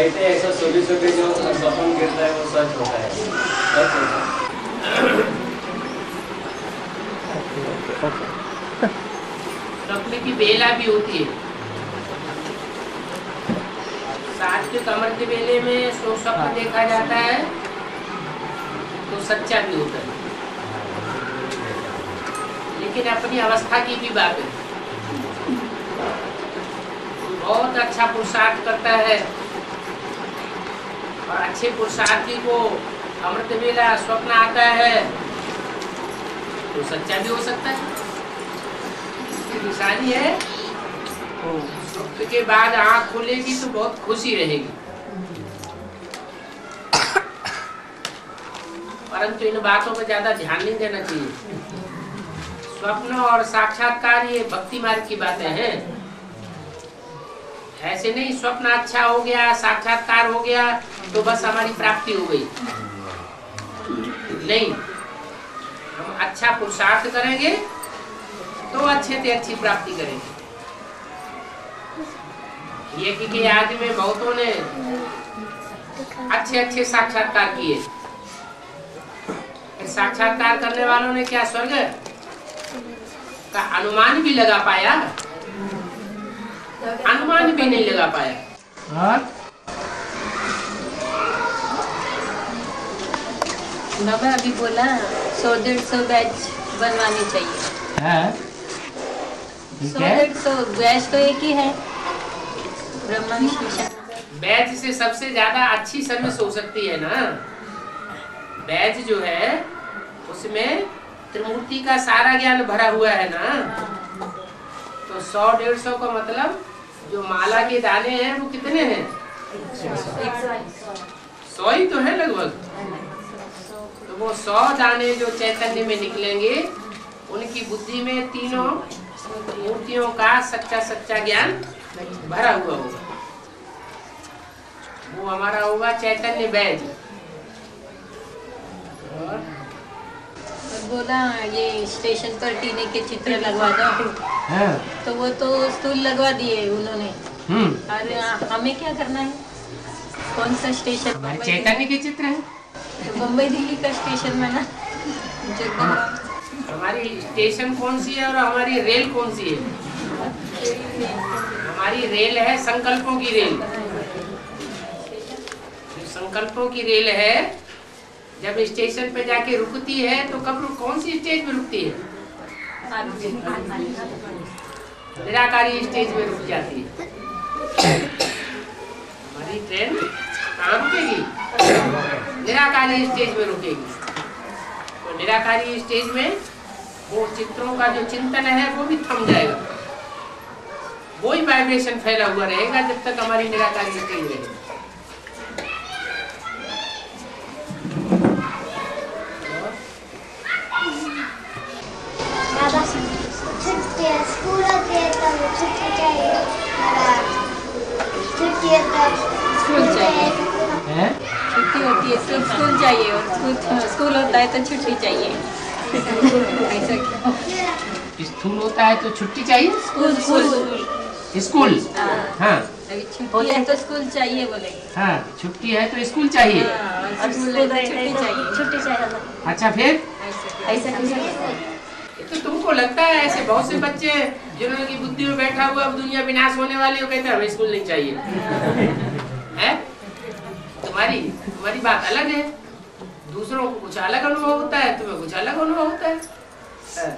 कहते हैं एक सौ चौबीस के जो सपन गिरता है वो सच होता है। सच होता है। स्वप्न की बेला भी होती है। सात के कमर के बेले में सो स्वप्न देखा जाता है तो सच्चा भी होता है। लेकिन अपनी अवस्था की भी बात है। बहुत अच्छा पुरुषार्थ करता है। और अच्छे पुरुषार्थी को अमृत बेला स्वप्न आता है तो सच्चा भी हो सकता है। इसकी निशानी है स्वप्न के बाद आँख खुलेगी तो बहुत खुशी रहेगी। परंतु इन बातों पर ज़्यादा ध्यान नहीं देना चाहिए। स्वप्न और साक्षात्कार ये भक्ति मार्ग की बातें हैं। ऐसे नहीं, स्वप्न अच्छा हो गया, साक्षात्कार हो गया तो बस हमारी प्राप्ति हो गई। नहीं हम अच्छा पुरुषार्थ करेंगे तो अच्छे से अच्छी प्राप्ति करेंगे। ये कि, आज में बहुतों ने अच्छे अच्छे साक्षात्कार किए। साक्षात्कार करने वालों ने क्या स्वर्ग का अनुमान भी लगा पाया? अनुमान भी नहीं लगा पाया। और बाबा अभी बोला सौ डेढ़ सौ बैच बनवानी चाहिए। है? सौ डेढ़ सौ बैच तो एक ही है। ब्रह्मा विष्णु बैच से सबसे ज़्यादा अच्छी सर्विस हो सकती है ना? बैच जो है उसमें त्रिमूर्ति का सारा ज्ञान भरा हुआ है ना? तो सौ डेढ़ सौ का मतलब जो माला के दाने हैं वो कितने हैं? सौ ही तो है लगभग। वो सौ दाने जो चैतन्य में निकलेंगे उनकी बुद्धि में तीनों मूर्तियों का सच्चा सच्चा ज्ञान भरा हुआ होगा। वो हमारा होगा चैतन्य बैज और? बोला ये स्टेशन पर टीने के चित्र लगवा दो। हाँ, तो वो तो स्टूल लगवा दिए उन्होंने। हम्म। और हमें क्या करना है? कौन सा स्टेशन? चैतन्य के चित्र हैं। तो बम्बई दिल्ली का स्टेशन बना एकदम हमारी स्टेशन कौन सी है और हमारी रेल कौन सी है? हमारी रेल है संकल्पों की रेल संकल्पों की रेल है जब स्टेशन पे जाके रुकती है तो कब कौन सी स्टेज पे रुकती है? निराकारी स्टेज में रुक जाती है। हमारी ट्रेन कहाँ रुकेगी निराकारी स्टेज में रुकेगी। तो निराकारी स्टेज में वो चित्रों का जो चिंतन है वो भी थम जाएगा। वही वाइब्रेशन फैला हुआ रहेगा जब तक हमारी निराकारी स्टेज रहेगी। दादा छुट्टी छुट्टी होती है। तो स्कूल चाहिए और स्कूल स्कूल होता है तो छुट्टी चाहिए। ऐसा क्यों? स्थूल होता है तो छुट्टी चाहिए? School school. स्कूल? हाँ। हाँ। छुट्टी है तो स्कूल चाहिए बोलेंगे हाँ छुट्टी है तो स्कूल चाहिए। हाँ, है तो छुट्टी चाहिए। अच्छा फिर? ऐसा ऐसा तो तुमको लगता है ऐसे बहुत से बच्चे जिन्होंने की बुद्धि में बैठा हुआ अब दुनिया विनाश होने वाली हो कहते हैं हमें स्कूल नहीं चाहिए। है? तुम्हारी? तुम्हारी बात अलग है। दूसरों को कुछ अलग अनुभव होता है तुम्हें कुछ अलग अनुभव होता है। है।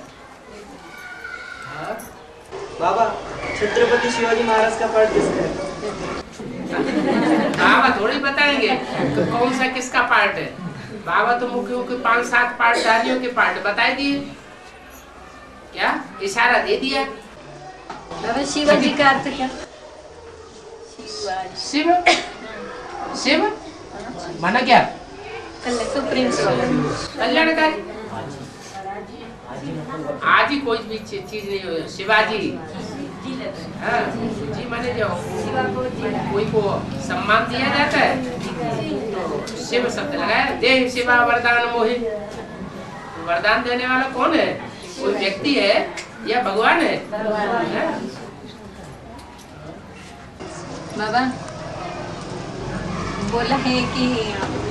हाँ। बाबा छत्रपति शिवाजी महाराज का पाठ किसका है? बाबा थोड़ी बताएँगे कि कौन सा किसका पार्ट है। बाबा तो मुख्य मुख्य पाँच सात पार्ट पार्टधारियों के पार्ट बता दिए क्या? इशारा दे दिया। बाबा शिवाजी का अर्थ क्या? शिवाजी शिव? शिव? माना क्या? सुप्रीम कल्याणकारी। आज ही कोई भी चीज़ नहीं हो शिवाजी। हाँ, जी माने जो कोई को सम्मान दिया जाता है तो शिव शब्द लगाया दे शिवा वरदान मोहि। तो वरदान देने वाला कौन है? कोई व्यक्ति है या भगवान है? हाँ? बाबा बोला है कि,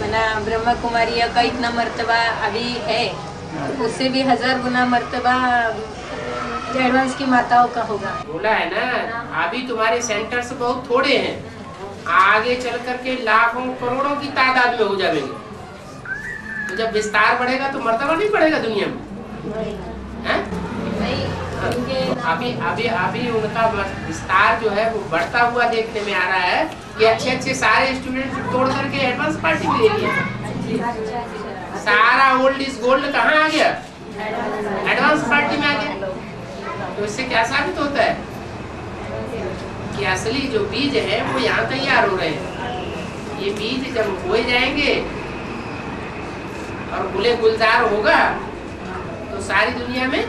मना ब्रह्मा कुमारी का इतना मर्तबा अभी है, उससे भी हज़ार गुना मर्तबा, एडवांस की माताओं का होगा। बोला है ना, अभी तुम्हारे सेंटर्स बहुत थोड़े हैं। आगे चल करके लाखों, करोड़ों की तादाद में हो जाएँगे। तो जब विस्तार बढ़ेगा तो मर्तबा नहीं बढ़ेगा दुनिया में? अभी अभी अभी उनका विस्तार जो है वो बढ़ता हुआ देखने में आ रहा है कि अच्छे अच्छे सारे स्टूडेंट तोड़ करके एडवांस पार्टी में ले लिए सारा ओल्ड इज़ गोल्ड कहाँ आ गया? एडवांस पार्टी में आ गया। तो इससे क्या साबित होता है? कि असली जो बीज है वो यहाँ तैयार हो रहे हैं। ये बीज जब बोए जाएँगे और गुले गुलजार होगा तो सारी दुनिया में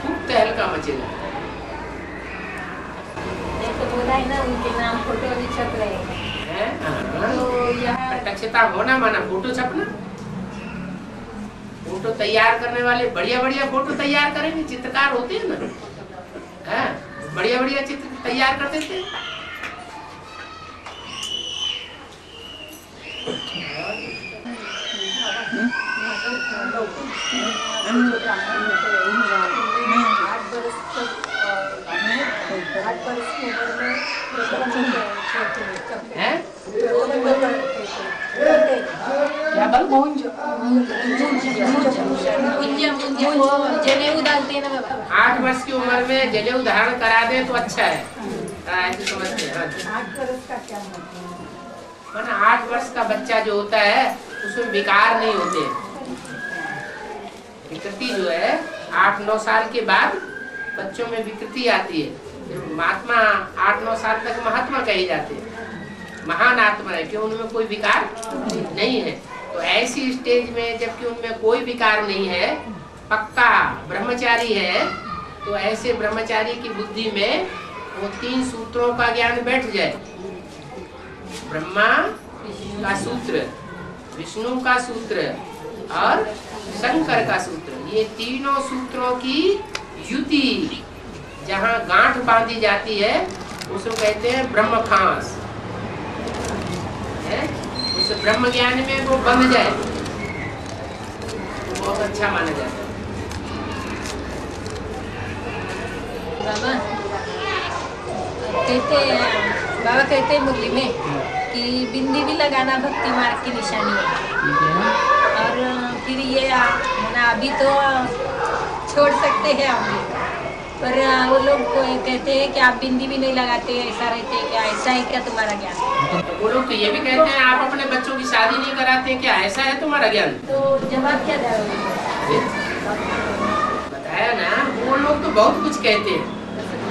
खूब तहलका मचेगा। बोला है ना उनके नाम फ़ोटो भी छप रहे हैं। तो यहाँ होना माना, फ़ोटो छपना फ़ोटो तैयार करने वाले बढ़िया बढ़िया फ़ोटो तैयार करेंगे, चित्रकार होते हैं ना हैं? बढ़िया बढ़िया चित्र तैयार कर देते हैं हैं? क्या बल मुंजा मुंजा जनेऊ डालते हैं ना आठ वर्ष की उम्र में जनेऊ धारण करा दे तो अच्छा है हाँ, समझते हैं। माना आठ वर्ष का बच्चा जो होता है उसमें विकार नहीं होते विकृति जो है आठ नौ साल के बाद बच्चों में विकृति आती है महात्मा आठ नौ साल तक महात्मा कहे जाते हैं। महान आत्मा है, क्यों उनमें कोई विकार नहीं है? तो ऐसी स्टेज में जबकि उनमें कोई विकार नहीं है, पक्का ब्रह्मचारी है तो ऐसे ब्रह्मचारी की बुद्धि में वो तीन सूत्रों का ज्ञान बैठ जाए। ब्रह्मा का सूत्र, विष्णु का सूत्र और शंकर का सूत्र। ये तीनों सूत्रों की युति जहाँ गांठ बांधी जाती है उसको कहते हैं ब्रह्म फांस है? उस ब्रह्म ज्ञान में वो बंध जाए। तो बहुत अच्छा माना जाता है। बाबा कहते हैं बाबा कहते हैं मुरली में कि बिंदी भी लगाना भक्ति मार्ग की निशानी है। और फिर ये आप ना अभी तो छोड़ सकते हैं हम पर वो लोग कहते हैं कि आप बिंदी भी नहीं लगाते ऐसा रहते हैं क्या ऐसा है क्या तुम्हारा ज्ञान? तो वो लोग तो ये भी कहते हैं आप अपने बच्चों की शादी नहीं कराते क्या ऐसा है तुम्हारा ज्ञान? तो जवाब क्या दोगे बताया ना वो लोग तो बहुत कुछ कहते हैं।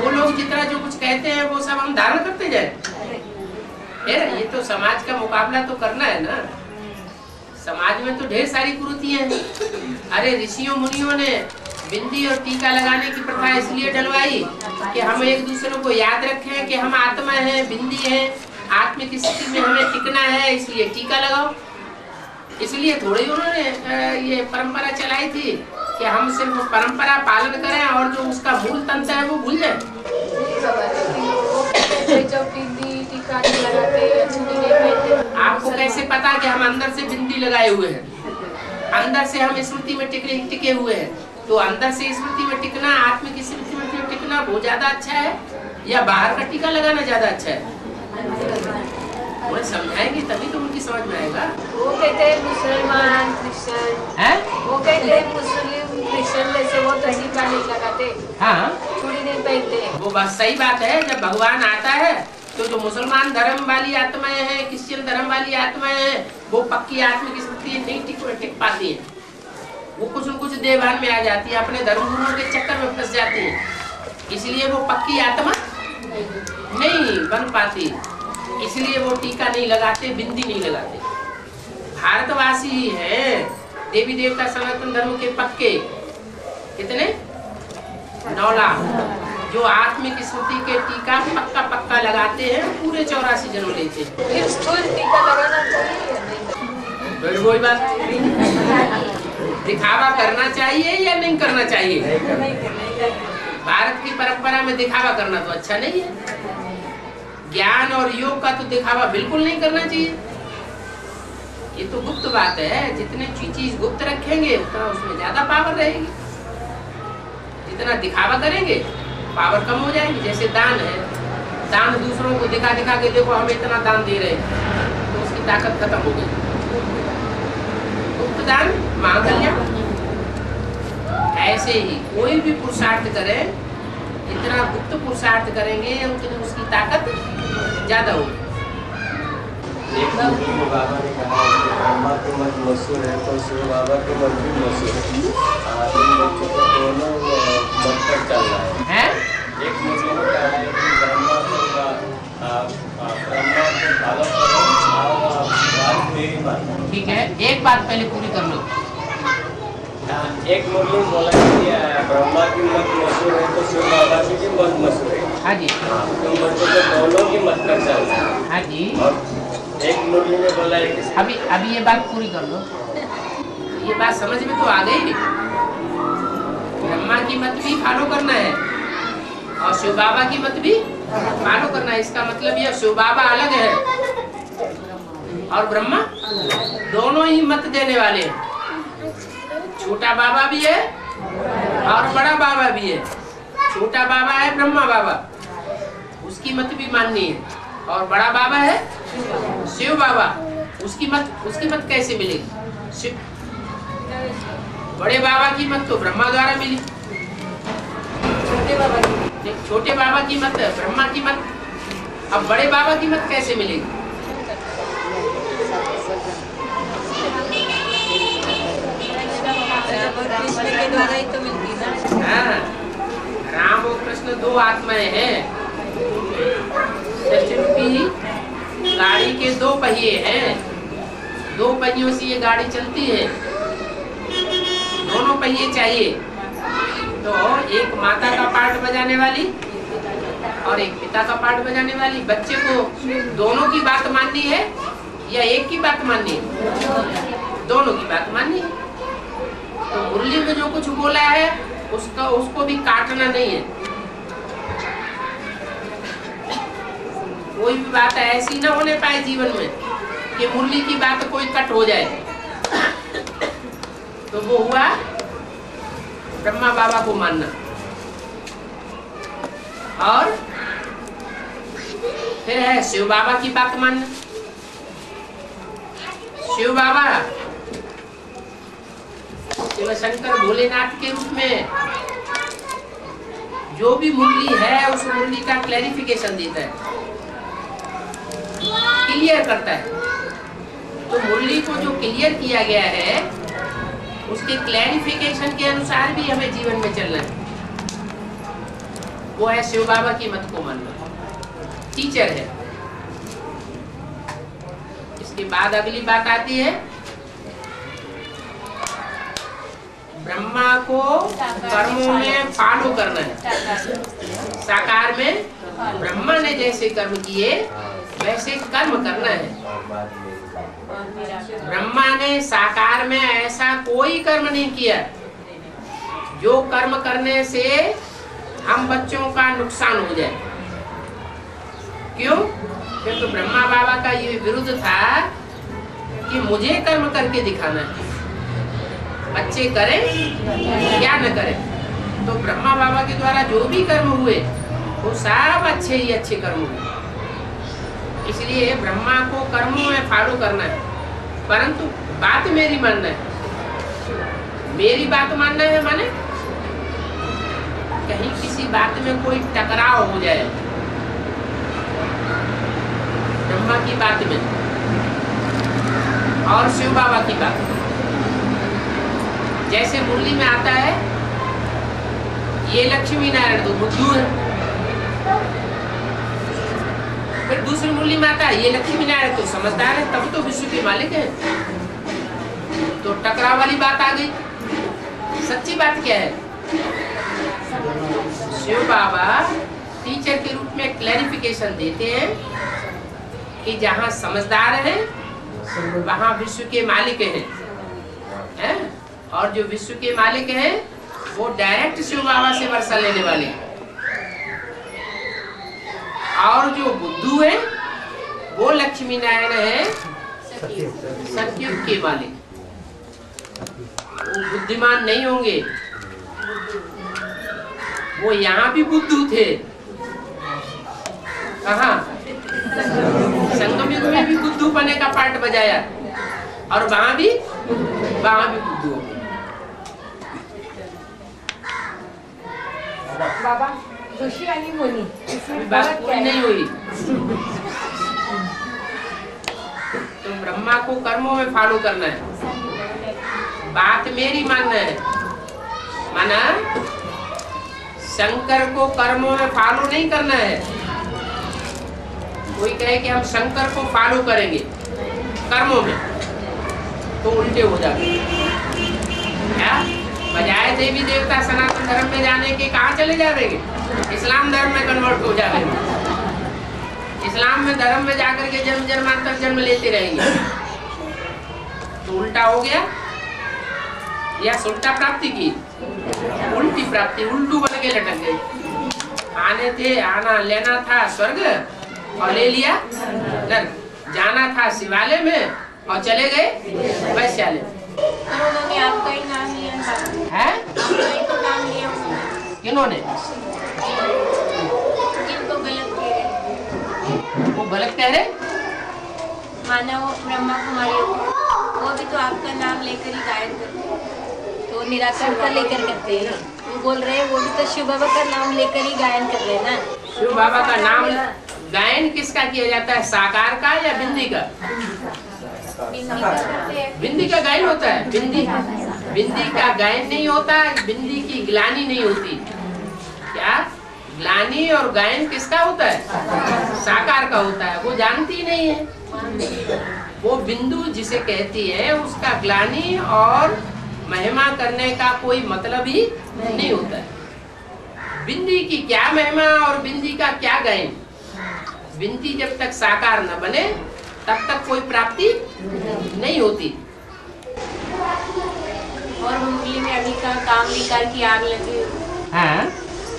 वो लोग जितना जो कुछ कहते हैं वो सब हम धारण करते जाए। फिर ये तो समाज का मुकाबला तो करना है ना। समाज में तो ढेर सारी कुरीतियाँ हैं। अरे ऋषियों मुनियों ने बिंदी और टीका लगाने की प्रथा इसलिए डलवाई कि हम एक दूसरे को याद रखें कि हम आत्मा है, बिंदी है, आत्मिक स्थिति में हमें टिकना है, इसलिए टीका लगाओ। इसलिए थोड़ी उन्होंने ये परंपरा चलाई थी कि हम सिर्फ़ परंपरा पालन करें और जो उसका मूल तंत्र है वो भूल जाए। आपको कैसे पता कि हम अंदर से बिंदी लगाए हुए हैं? अंदर से हम स्मृति में टिके टिके हुए हैं? तो अंदर से स्मृति में टिकना आत्मिक स्मृति में टिकना बहुत ज़्यादा अच्छा है या बाहर का टीका लगाना ज़्यादा अच्छा है? समझाएँगे तभी तो उनकी समझ में आएगा। वो कहते हैं मुसलमान क्रिश्चियन है? वो कहते हैं मुस्लिम क्रिश्चियन जैसे वो तो टीका नहीं लगाते। हाँ। चूड़ी नहीं पहनते वो बस सही बात है जब भगवान आता है तो जो मुसलमान धर्म वाली आत्माएँ हैं क्रिश्चियन धर्म वाली आत्माएँ हैं वो पक्की आत्मिक स्मृति नहीं टिक पाती हैं। वो कुछ न कुछ देवान में आ जाती है अपने धर्म गुरुओं के चक्कर में फंस जाती है। इसलिए वो पक्की आत्मा नहीं बन पाती। इसलिए वो टीका नहीं लगाते बिंदी नहीं लगाते। भारतवासी ही हैं। देवी देवता सनातन धर्म के पक्के। कितने? नौ लाख। जो आत्मिक स्मृति के टीका पक्का पक्का लगाते हैं पूरे चौरासी जन्म लेते हैं। टीका लगाना चाहिए? वही बात दिखावा करना चाहिए या नहीं करना चाहिए? भारत की परंपरा में दिखावा करना तो अच्छा नहीं है। ज्ञान और योग का तो दिखावा बिल्कुल नहीं करना चाहिए। ये तो गुप्त बात है जितने चीज़ गुप्त रखेंगे उतना उसमें ज़्यादा पावर रहेगी। जितना दिखावा करेंगे पावर कम हो जाएगी। जैसे दान है दान दूसरों को दिखा दिखा के देखो हम इतना दान दे रहे हैं तो उसकी ताकत खत्म हो गई। गुप्त दान महाकल्याण ऐसे ही कोई भी पुरुषार्थ करे इतना गुप्त पुरुषार्थ करेंगे उतनी उसकी ताकत ज़्यादा होगी। एक मूर्ति बाबा ने कहा है कि ब्रह्मा के मत मशहूर है तो शिव बाबा के मत भी मशहूर है। इन बच्चों को दोनों मत पर चल रहा है। एक है कि ब्रह्मा को ब्रह्मा को बालक करो और बात मेरी ठीक है एक बात पहले पूरी कर लो। एक मुरली में बोला कि ब्रह्मा की मत मशहूर है तो शिव बाबा की भी मत मशहूर है। हाँ जी। तुम बच्चों को दोनों की मत हाँ। जी। एक मुरली में बोला है कि अभी अभी ये बात पूरी कर लो। ये बात समझ में तो आ गई? ब्रह्मा की मत भी फॉलो करना है और शिव बाबा की मत भी फॉलो करना है। इसका मतलब ये शिव बाबा अलग है। और ब्रह्मा? दोनों ही मत देने वाले। हैं छोटा बाबा भी है और बड़ा बाबा भी है। छोटा बाबा है, ब्रह्मा बाबा। उसकी मत भी माननी है। और बड़ा बाबा है, शिव बाबा। उसकी मत उसकी मत कैसे मिलेगी? शिव। बड़े बाबा की मत तो ब्रह्मा द्वारा मिली। छोटे बाबा की छोटे बाबा की मत ब्रह्मा की मत। अब बड़े बाबा की मत कैसे मिलेगी राम और कृष्ण के द्वारा ही तो मिलती राम और कृष्ण दो आत्माएँ हैं रूपी गाड़ी के दो पहिए हैं दो पहियों से ये गाड़ी चलती है दोनों पहिए चाहिए तो एक माता का पार्ट बजाने वाली और एक पिता का पार्ट बजाने वाली बच्चे को दोनों की बात माननी है या एक की बात माननी है दोनों की बात माननी है। तो मुरली में जो कुछ बोला है, उसका, उसको भी काटना नहीं है। कोई भी बात ऐसी ना होने पाए जीवन में कि मुरली की बात कोई कट हो जाए। तो वो हुआ ब्रह्मा बाबा को मानना। और फिर है शिव बाबा की बात मानना। शिव बाबा शिव शंकर भोलेनाथ के रूप में जो भी मुरली है, उस मुरली का क्लैरिफिकेशन देता है। क्लियर करता है। तो मुरली को जो क्लियर किया गया है, उसके क्लैरिफिकेशन के अनुसार भी हमें जीवन में चलना है। वो है शिव बाबा की मत को मानना। टीचर है। इसके बाद अगली बात आती है। ब्रह्मा को कर्मों में फॉलो करना है। साकार। में ब्रह्मा ने जैसे कर्म किए वैसे कर्म करना है। ब्रह्मा ने साकार में ऐसा कोई कर्म नहीं किया। जो कर्म करने से हम बच्चों का नुकसान हो जाए। क्यों? क्योंकि ब्रह्मा बाबा का ये विरुद्ध था कि मुझे कर्म करके दिखाना है। बच्चे करें या न करें। तो ब्रह्मा बाबा के द्वारा जो भी कर्म हुए, वो सब अच्छे ही अच्छे कर्म हुए। इसलिए ब्रह्मा को कर्मों में फॉलो करना है। परंतु बात मेरी मानना है। मेरी बात मानना है माने, कहीं किसी बात में कोई टकराव हो जाए। ब्रह्मा की बात में। और शिव बाबा की बात में। जैसे मुरली में आता है, ये लक्ष्मी नारायण तो बुद्धू है। फिर दूसरी मुरली में आता है, ये लक्ष्मी नारायण तो समझदार है, तब तो विश्व के मालिक है। तो टकराव वाली बात आ गई। सच्ची बात क्या है? शिव बाबा टीचर के रूप में क्लैरिफिकेशन देते हैं कि जहाँ समझदार है, वहाँ विश्व के मालिक हैं। हैं? और जो विश्व के मालिक हैं, वो डायरेक्ट शिव बाबा से वर्षा लेने वाले और जो बुद्धू है, वो लक्ष्मी नारायण है के मालिक। वो बुद्धिमान नहीं होंगे। वो यहाँ भी बुद्धू थे। कहा? संगम युग में भी बुद्धू पने का पार्ट बजाया। और वहाँ भी वहाँ भी बुद्धू हो गए। बाबा ऋषि आणि मुनी. इसमें बात पूरी नहीं हुई. तो ब्रह्मा को कर्मों में फॉलो करना है। बात मेरी मानना है। माना शंकर को कर्मों में फॉलो नहीं करना है। कोई कहे कि हम शंकर को फॉलो करेंगे कर्मों में तो उल्टे हो जाते बजाय देवी देवता सनातन धर्म में जाने के, कहाँ चले जाएँगे इस्लाम धर्म में कन्वर्ट हो जाएँगे इस्लाम में धर्म में जाकर के जन्म जन्मांतर जन्म लेते रहेंगे। तो उल्टा हो गया। या सुल्टा प्राप्ति की। उल्टी प्राप्ति, उल्टू बन के लटक गए आने थे, आना लेना था स्वर्ग, और ले लिया जाना था शिवालय में, और चले गए वैश्यालय। ही? है ही तो किन्होंने जिनको गलत कह रहे वो गलत कह रहे? माना वो ब्रह्मा कुमारी वो भी तो आपका नाम लेकर ही गायन करते हैं तो निराकार का लेकर करते हैं ना। वो बोल रहे हैं वो भी तो शिव बाबा का नाम लेकर ही गायन कर रहे हैं ना। शिव बाबा का नाम गायन किसका किया जाता है? साकार का या बिंदी का? बिंदी का गायन होता है। बिंदी बिंदी का गायन नहीं होता, बिंदी की ग्लानी नहीं होती। क्या? ग्लानी और गायन किसका होता है? साकार का होता है। वो जानती नहीं है। वो बिंदु जिसे कहती है, उसका ग्लानी और महिमा करने का कोई मतलब ही नहीं होता है। बिंदी की क्या महिमा और बिंदी का क्या गायन? बिंदी जब तक साकार न बने तब तक कोई प्राप्ति नहीं होती। और मुंगली में अभी का काम विकार की आग लगी। हाँ?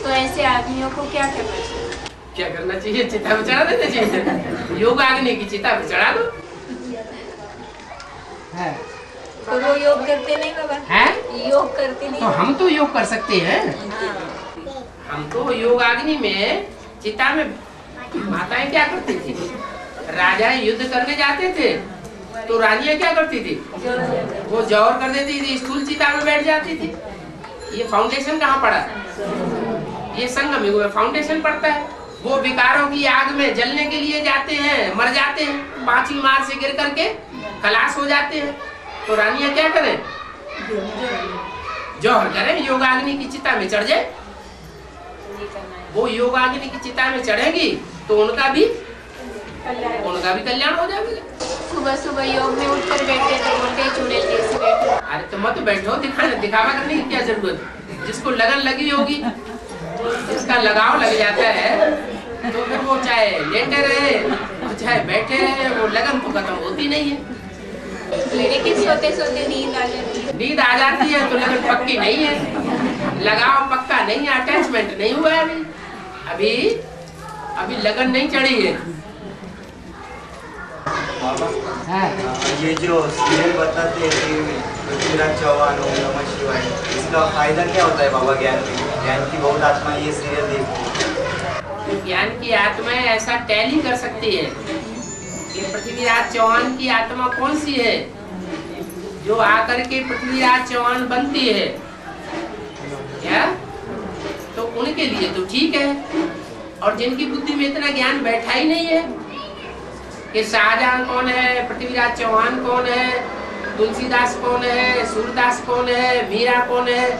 तो ऐसे आदमियों को क्या करना चाहिए? क्या करना चाहिए? चिता पे चढ़ा देना चाहिए? योग आग्नि की चिता पे चढ़ा दो। है। तो वो योग करते नहीं बाबा? हैं? योग करते नहीं तो हम तो योग कर सकते हैं। हाँ। हम तो योग आग्नि में चिता में माताएँ क्या करती थी? राजा युद्ध करने जाते थे तो रानियाँ क्या करती थी? वो जौहर कर देती थी, स्थूल चिता में बैठ जाती थी। ये फाउंडेशन कहाँ पड़ा? ये संगम युग में फाउंडेशन पड़ता है। वो विकारों की आग में जलने के लिए जाते हैं, मर जाते हैं। पांचवी मार से गिर करके खलास हो जाते हैं। तो रानिया क्या करें? जौहर करें, योगाग्नि की चिता में चढ़ जाए। वो योगाग्नि की चिता में चढ़ेंगी तो उनका भी उनका भी कल्याण हो जाएगा? सुबह सुबह योग में उठकर बैठे तो बोलते चुड़ैल जैसे बैठे। अरे तो मत बैठो दिखाने दिखावा करने की क्या ज़रूरत? जिसको लगन लगी होगी जिसका लगाव लग जाता है तो फिर वो चाहे लेटे रहे और चाहे बैठे रहे वो लगन तो खत्म होती नहीं है। लेकिन सोते सोते नींद आ जाती है। नींद आ जाती है तो लगन पक्की नहीं है। लगाव पक्का नहीं है अटैचमेंट नहीं हुआ है अभी। अभी अभी लगन नहीं चढ़ी है। बाबा ये जो सीरियल बताते हैं कि पृथ्वीराज चौहान ओम नमः शिवाय इसका फ़ायदा क्या होता है बाबा ज्ञान में ज्ञान की बहुत आत्मा ये सीरियल देखती है ज्ञान की आत्माएँ ऐसा टैली कर सकती है कि पृथ्वीराज चौहान की आत्मा कौन सी है? जो आकर के पृथ्वीराज चौहान बनती है। क्या? तो उनके लिए तो ठीक है। और जिनकी बुद्धि में इतना ज्ञान बैठा ही नहीं है कि शाहजहां कौन है? पृथ्वीराज चौहान कौन है? तुलसीदास कौन है? सूरदास कौन है? मीरा कौन है?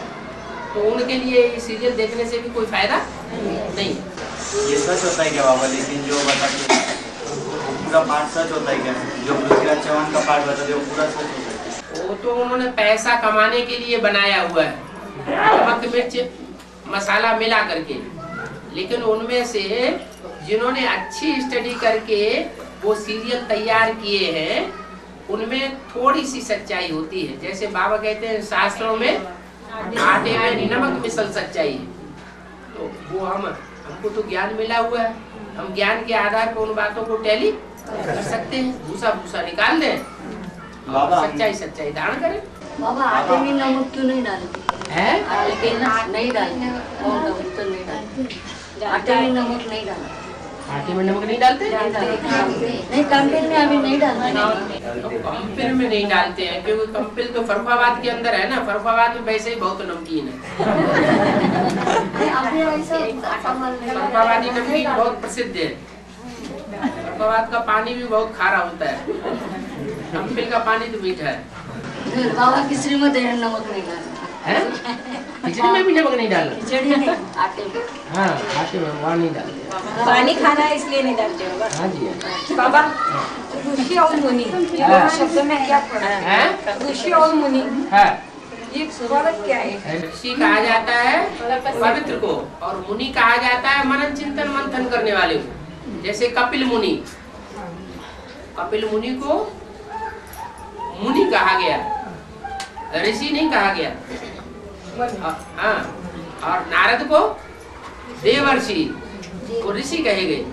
तो उनके लिए ये सीरियल देखने से भी कोई फ़ायदा नहीं। ये सच होता है क्या बाबा? लेकिन जो बताते पूरा पार्ट सच होता है क्या? जो पृथ्वीराज चौहान का पार्ट बताते वो पूरा सच होता है। वो तो उन्होंने पैसा कमाने के लिए बनाया हुआ है। नमक मिर्च मसाला मिला करके। लेकिन उनमें से जिन्होंने अच्छी स्टडी करके वो सीरियल तैयार किए हैं उनमें थोड़ी सी सच्चाई होती है। जैसे बाबा कहते हैं शास्त्रों में आटे में नमक मिसल सच्चाई। है तो वो हम हमको तो ज्ञान मिला हुआ है। हम ज्ञान के आधार पर उन बातों को टैली कर सकते हैं। भूसा भूसा निकाल दें। सच्चाई सच्चाई धारण करें। बाबा आटे में नमक क्यों नहीं डालते है? आटे में नहीं डालते नमक तो नहीं डालते आटे में नमक नहीं डालते आटे में नमक नहीं डालते? नहीं कंपेन में अभी नहीं डालते। तो कंपिल में नहीं डालते हैं क्योंकि कंपिल तो फरुखाबाद के अंदर है ना फरुखाबाद में वैसे ही बहुत नमकीन है। फरुखाबादी नमकीन बहुत प्रसिद्ध है। फरुखाबाद का पानी भी बहुत खारा होता है। कंपिल का पानी तो मीठा है। बाबा खिचड़ी में नमक नहीं डालते हैं? खिचड़ी में भी नमक नहीं डालना? खिचड़ी आटे में। हाँ आटे में वहाँ नहीं डालते। पानी खाना है इसलिए नहीं डालते होगा हाँ जी हाँ। बाबा ऋषि और मुनि ये हाँ। शब्दों में क्या फ़र्क है? ऋषि और मुनि हाँ। ये फ़र्क क्या है? ऋषि कहा जाता है पवित्र को और मुनि कहा जाता है मनन चिंतन मंथन करने वाले को। जैसे कपिल मुनि। कपिल मुनि को मुनि कहा गया। ऋषि नहीं कहा गया। हाँ। और नारद को देवर्षि ऋषि कहे गए।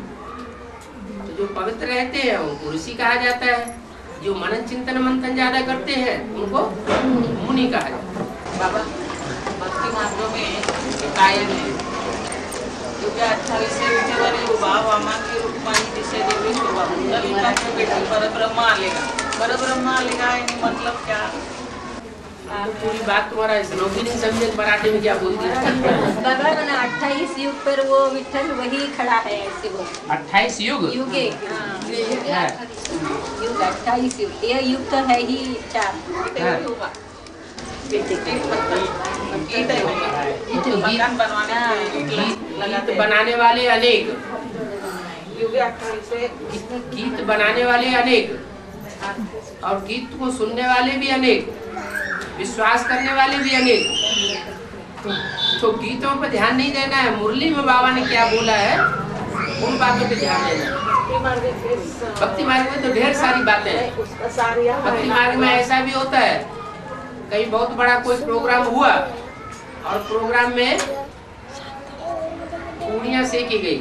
तो जो पवित्र रहते हैं, उनको ऋषि कहा जाता है। जो मनन चिंतन मंथन ज़्यादा करते हैं, उनको मुनि कहा जाता है। बाबा, भक्ती मार्ग में है वामांगी रूपाणी दिशे देवी यानी मतलब क्या? पूरी बात तुम्हारा स्नोकी नहीं समझे मराठी में क्या बोल दिया बाबा मैंने अट्ठाईस युग पर वो विठल वही खड़ा है ऐसे वो अट्ठाईस युग युगे युग अट्ठाईस युग ये युग तो है ही चार हाँ। गीत है हाँ। बनाने वाले अनेक गीत बनाने वाले अनेक और गीत को सुनने वाले भी अनेक विश्वास करने वाले भी अनेक। तो गीतों पर ध्यान नहीं देना है। मुरली में बाबा ने क्या बोला है? उन बातों पे ध्यान देना भक्ति मार्ग में तो ढेर सारी बातें भक्ति मार्ग में ऐसा भी होता है, कहीं बहुत बड़ा कोई प्रोग्राम हुआ और प्रोग्राम में पूड़ियाँ सेकी गई।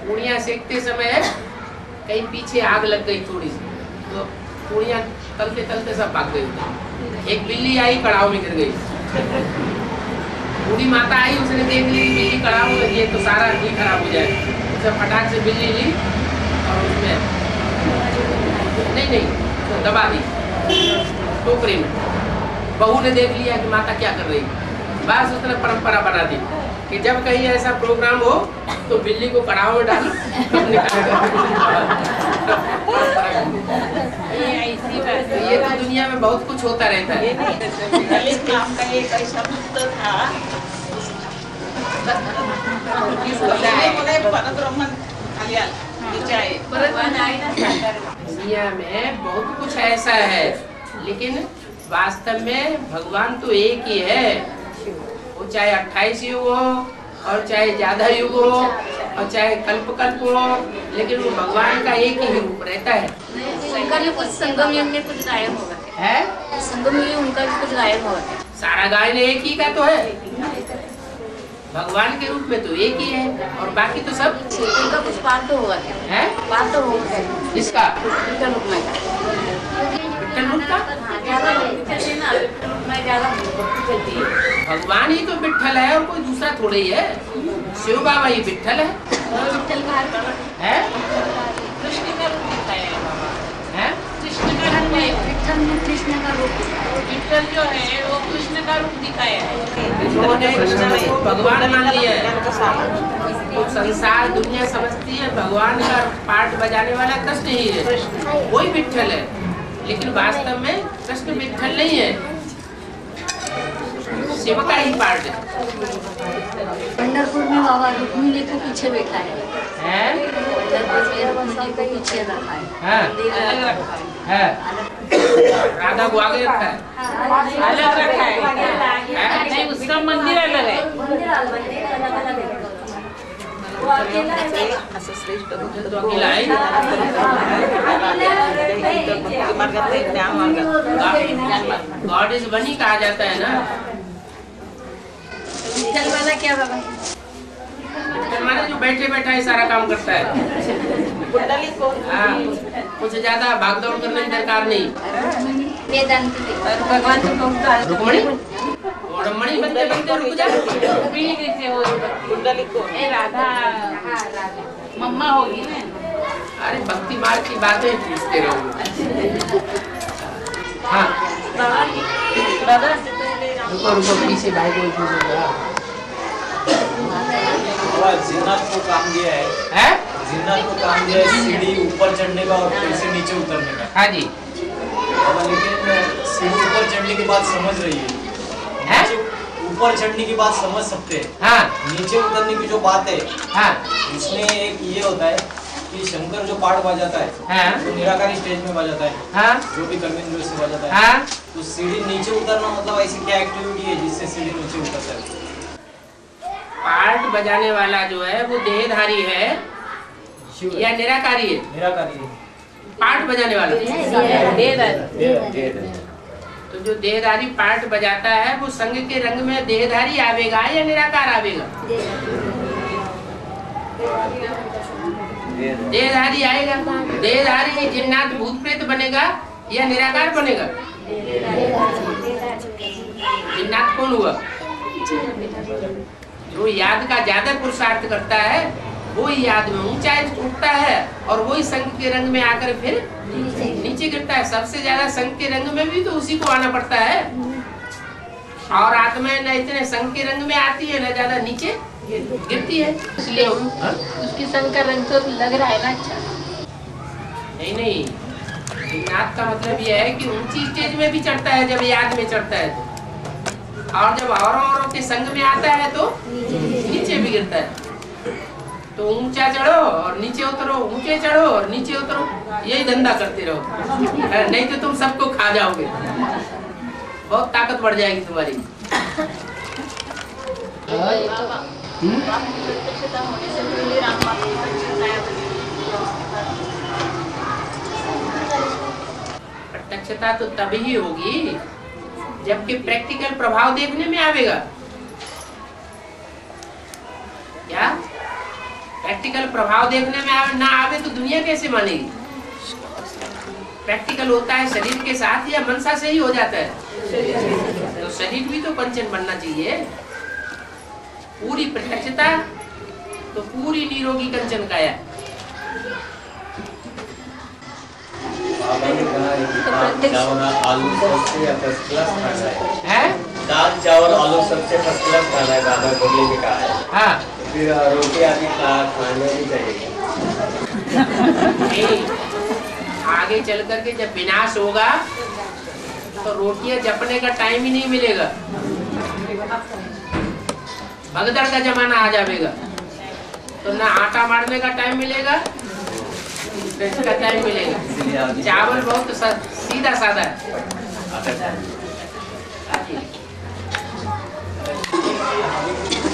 पूड़ियाँ सेकते समय कहीं पीछे आग लग गई थोड़ी सी। तो पूड़ियाँ तलते तलते सब भाग गई एक बिल्ली आई कड़ाव में गिर गई। बूढ़ी माता आई, उसने देख ली बिल्ली कड़ाव में ये तो सारा घी खराब हो जाए। उसे फटाक से बिल्ली ली और उसमें नहीं नहीं तो दबा दी टोकरी में। बहू ने देख लिया कि माता क्या कर रही बस उसने परंपरा बना दी कि जब कहीं ऐसा प्रोग्राम हो तो बिल्ली को कड़ाव में डालो। ये तो दुनिया में बहुत कुछ होता रहता है। था दुनिया में बहुत कुछ ऐसा है, लेकिन वास्तव में भगवान तो एक ही है। वो चाहे अट्ठाईस युग हो, और चाहे ज़्यादा युग हो और चाहे कल्प कल्प हो लेकिन वो भगवान का एक ही रूप रहता है। उनका भी कुछ संगम युग में कुछ गायब होगा है? संगम युग उनका भी कुछ गायब होगा सारा गायन एक ही का तो है। भगवान के रूप में तो एक ही है और बाकी तो सब? उनका कुछ पार तो होगा है? पार तो होगा। इसका उनका रूप में। भगवान ही तो विठ्ठल है और कोई दूसरा थोड़ा ही है। शिव बाबा ही विठ्ठल है। है कृष्ण का रूप दिखाया है? बाबा है? कृष्ण का रूप है विठ्ठल में कृष्ण का रूप विठल जो है वो कृष्ण का रूप दिखाया है इन्होंने कृष्ण को भगवान मान लिया है। तो संसार दुनिया समझती है। भगवान का पार्ट बजाने वाला कृष्ण ही है। वही विठ्ठल है। लेकिन वास्तव में कृष्ण विठ्ठल नहीं है। ही पार्ट है पंडरपुर में बाबा रुक्मिणी के पीछे बैठा है। हैं? पीछे रखा है। हाँ, अलग रखा है। है? राधा को आगे रखा है। अलग रखा है। नहीं उसका मंदिर अलग है। तो अकेला है। गॉड इज़ बनी कहा जाता है। ना विठल वाला क्या बाबा है जो बैठे बैठा ही सारा काम करता है हाँ, कुछ ज़्यादा भागदौड़ करने की दरकार नहीं वेदांत भगवान सा रुक्मणी? रमणी बनते बनते रुक जा कुंडली कौन ए राधा। मम्मा होगी ना। अरे भक्ति मार्ग की बातें पूछते रहो। हाँ। दादा रुको रुको पीछे भाई को पूछूँगा जिन्नात को काम दिया है। है? जिन्नात को काम दिया है सीढ़ी ऊपर चढ़ने का और फिर से नीचे उतरने का। हाँ जी। लेकिन सीढ़ी ऊपर चढ़ने की बात समझ रही है। है? ऊपर चढ़ने की बात समझ सकते हैं। हाँ। नीचे उतरने की जो बात है हाँ। उसमें एक ये होता है कि शंकर जो पाठ बजाता है हाँ। वो निराकारी स्टेज में बजाता है। हाँ। जो भी कर्मेंद्र से बजाता है। हाँ। तो सीढ़ी नीचे उतरना मतलब ऐसी क्या एक्टिविटी है जिससे सीढ़ी नीचे उतरता है? पार्ट बजाने वाला जो है वो देहधारी है या निराकारी है? निराकारी है। पार्ट बजाने वाला। दे- दे- तो जो देहधारी पार्ट बजाता है, वो संघ के रंग में देहधारी आवेगा या निराकार आवेगा? देहधारी आएगा देहधारी जिन्नात भूत प्रेत बनेगा या निराकार बनेगा? जिन्नात कौन हुआ? जो याद का ज़्यादा पुरुषार्थ करता है वो ही याद में ऊंचाई उठता है और वही संघ के रंग में आकर फिर नीचे गिरता है। सबसे ज़्यादा संघ के रंग में भी तो उसी को आना पड़ता है। और आत्माएँ न इतने संघ के रंग में आती है न ज़्यादा नीचे गिरती है। इसलिए हाँ? उसकी संग का रंग तो लग रहा है ना अच्छा। नहीं नहीं। जिन्नात का मतलब यह है कि ऊँची स्टेज में भी चढ़ता है जब याद में चढ़ता है तो। और जब औरों औरों के संग में आता है तो नीचे भी गिरता है। तो ऊँचा चढ़ो और नीचे उतरो, ऊँचे चढ़ो और नीचे उतरो। यही धंधा करते रहो। नहीं तो तुम सबको खा जाओगे। बहुत ताकत बढ़ जाएगी तुम्हारी? प्रत्यक्षता तो तभी ही होगी जबकि प्रैक्टिकल प्रभाव देखने में आवेगा क्या प्रैक्टिकल प्रभाव देखने में आवे ना आवे तो दुनिया कैसे मानेगी प्रैक्टिकल होता है शरीर के साथ या मनसा से ही हो जाता है? तो शरीर भी तो पंचन बनना चाहिए। पूरी प्रत्यक्षता तो पूरी निरोगी कंचन काया कहा है दाल चावल आलू सबसे फ़र्स्ट क्लास खाना है। है? दाल चावल आलू सबसे फ़र्स्ट क्लास खाना है बाबा बोले ने कहा है। हाँ। फिर रोटी आदि खाने भी चाहिए। आगे चल करके जब विनाश होगा तो रोटियाँ जपने का टाइम ही नहीं मिलेगा। भगदड़ का जमाना आ जाएगा। तो ना आटा मारने का टाइम मिलेगा इसका टाइम मिलेगा। चावल बहुत स- सीधा साधा है।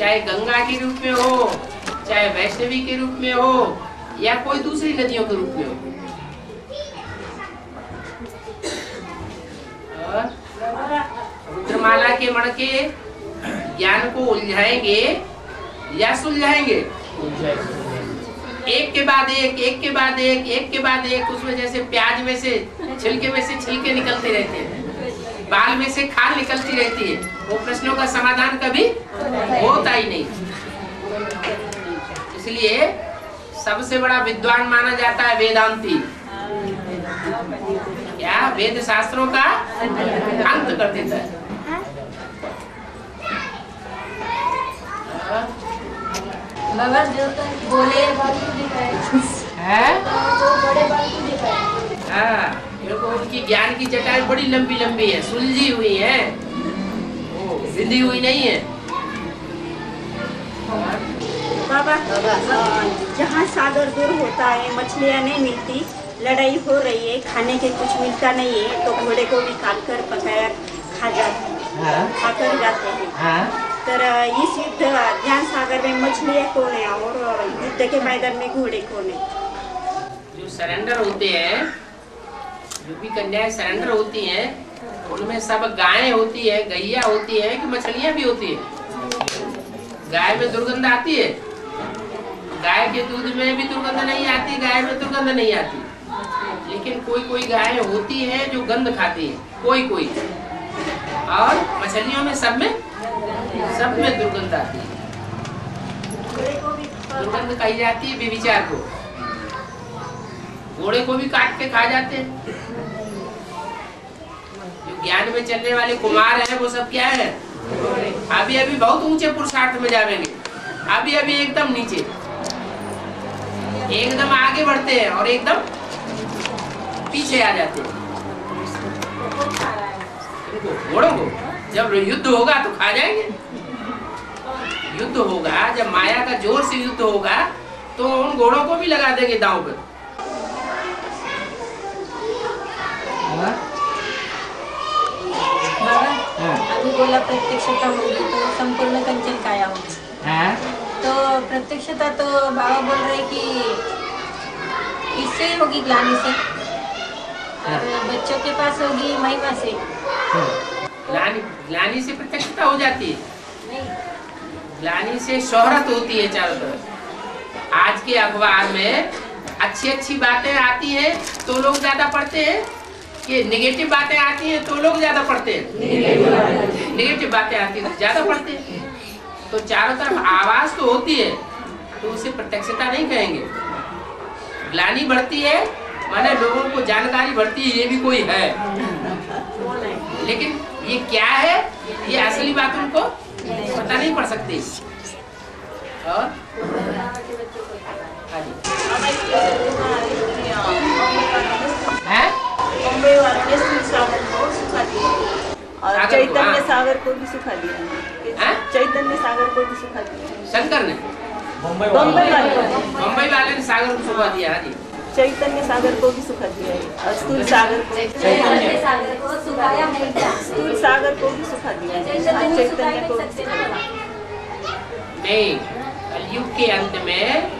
चाहे गंगा के रूप में हो, चाहे वैष्णवी के रूप में हो, या कोई दूसरी नदियों के रूप में हो। रुद्रमाला के मणके ज्ञान को उलझाएँगे, या सुलझाएँगे? एक के बाद एक एक के बाद एक एक के बाद एक उसमें जैसे प्याज में से, छिलके में से छिलके निकलते रहते हैं। बाल में से खाल निकलती रहती है। वो प्रश्नों का समाधान कभी होता ही नहीं। इसलिए सबसे बड़ा विद्वान माना जाता है वेदांती। क्या? वेद शास्त्रों का अंत कर देता है। हाँ? जो तो बोले है? हाँ उनकी ज्ञान की जटाएँ बड़ी लंबी लंबी है। सुलझी हुई है। ओ, हुई नहीं है। बाबा बाबा जहाँ सागर दूर होता है मछलियाँ नहीं मिलती लड़ाई हो रही है खाने के कुछ मिलता नहीं है तो घोड़े को भी काट कर पकाया खा जाते हाँ खाकर जाते हैं। हाँ। तर इस युद्ध ज्ञान सागर में मछलियाँ कौन है और युद्ध के मैदान में घोड़े कौन है? जो सरेंडर होते हैं जो भी कन्याएँ सरेंडर होती हैं उनमें सब गायें होती है गैया होती है कि मछलियाँ भी होती है। गाय में दुर्गंध आती है? गाय के दूध में भी दुर्गंध नहीं आती, गाय में दुर्गंध नहीं आती। लेकिन कोई कोई गाय होती है जो गंध खाती है, कोई कोई। और मछलियों में सब में सब में दुर्गंध आती है। दुर्गंध कही जाती है बेविचार को। घोड़े को भी काट के खा जाते हैं। जो ज्ञान में चलने वाले कुमार हैं, वो सब क्या है? अभी अभी बहुत ऊँचे पुरुषार्थ में जाएँगे अभी अभी एकदम नीचे। एकदम आगे बढ़ते हैं और एकदम पीछे आ जाते हैं। घोड़ों को जब युद्ध होगा तो खा जाएँगे। युद्ध होगा जब माया का ज़ोर से युद्ध होगा तो उन घोड़ों को भी लगा देंगे दांव पे बाबा अभी बोला प्रत्यक्षता होगी तो संपूर्ण तो प्रत्यक्षता तो बाबा बोल रहे कि इससे होगी ग्लानी से और बच्चों के पास होगी महिमा से। ग्लानी ग्लानी से प्रत्यक्षता हो जाती है। नहीं। ग्लानी से शोहरत होती है चारों तरफ़। आज के अखबार में अच्छी अच्छी बातें आती है तो लोग ज़्यादा पढ़ते हैं। कि नेगेटिव बातें आती हैं तो लोग ज़्यादा पढ़ते हैं। नेगेटिव बातें आती हैं तो ज़्यादा पढ़ते हैं। तो चारों तरफ़ आवाज़ तो होती है तो उसे प्रत्यक्षता नहीं कहेंगे ग्लानी बढ़ती है माने लोगों को जानकारी बढ़ती है ये भी कोई है लेकिन ये क्या है ये असली बात उनको पता नहीं पड़ सकती और हाँ हैं? सागर को और चैतन्य। सागर को भी सुखा दिया? चैतन्य सागर को भी सुखा दिया। शंकर ने? बम्बई वाले। वाले। ने सागर को सुखा दिया हाँ जी। चैतन्य सागर को भी सुखा दिया है। और स्थूल सागर को स्थूल सागर को भी सुखा दिया चैतन्य को भी सुखा दिया नहीं कलयुग के अंत में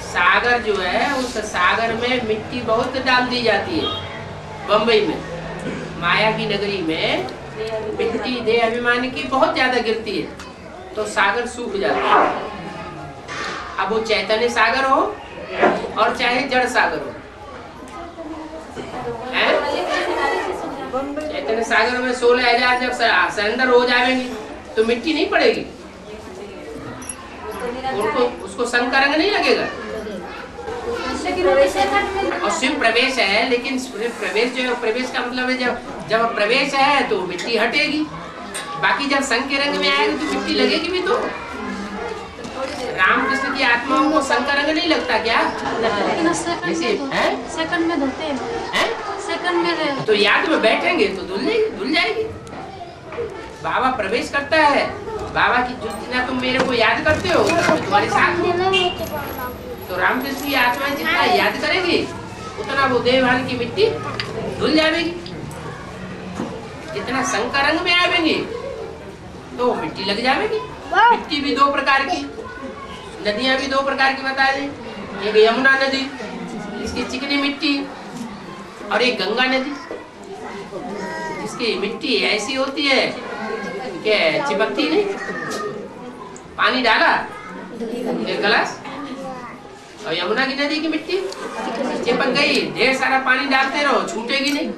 सागर जो है उस सागर में मिट्टी बहुत डाल दी जाती है। बम्बई में माया की नगरी में मिट्टी दे अभिमान की बहुत ज़्यादा गिरती है तो सागर सूख जाता है। अब वो चैतन्य सागर हो और चाहे जड़ सागर हो। चैतन्य सागर में सोलह हज़ार जब सरेंडर हो जाएँगी तो मिट्टी नहीं पड़ेगी। उनको उसको संग का रंग नहीं लगेगा। और शिव प्रवेश है लेकिन प्रवेश जो है प्रवेश का मतलब है जब जब प्रवेश है तो मिट्टी हटेगी बाकी जब संघ के रंग में आएगी तो मिट्टी लगेगी भी तो रामकृष्ण की आत्माओं को संघ का रंग नहीं लगता क्या सेकंड में धोते हैं हैं? सेकंड में तो याद में बैठेंगे तो धुल जाएगी धुल जाएगी बाबा प्रवेश करता है बाबा की जितना तुम मेरे को याद करते हो तुम्हारे साथ हूँ तो रामकृष्ण की आत्माएँ जितना याद करेगी उतना वो देवहान की मिट्टी धुल जाएगी जितना संग का रंग में आवेंगी तो मिट्टी लग जाएगी मिट्टी भी दो प्रकार की नदियाँ भी दो प्रकार की बता दें एक यमुना नदी इसकी चिकनी मिट्टी और एक गंगा नदी इसकी मिट्टी ऐसी होती है कि चिपकती नहीं पानी डाला एक गिलास और यमुना की नदी की मिट्टी? चिपक गई ढेर सारा पानी डालते रहो छूटेगी नहीं।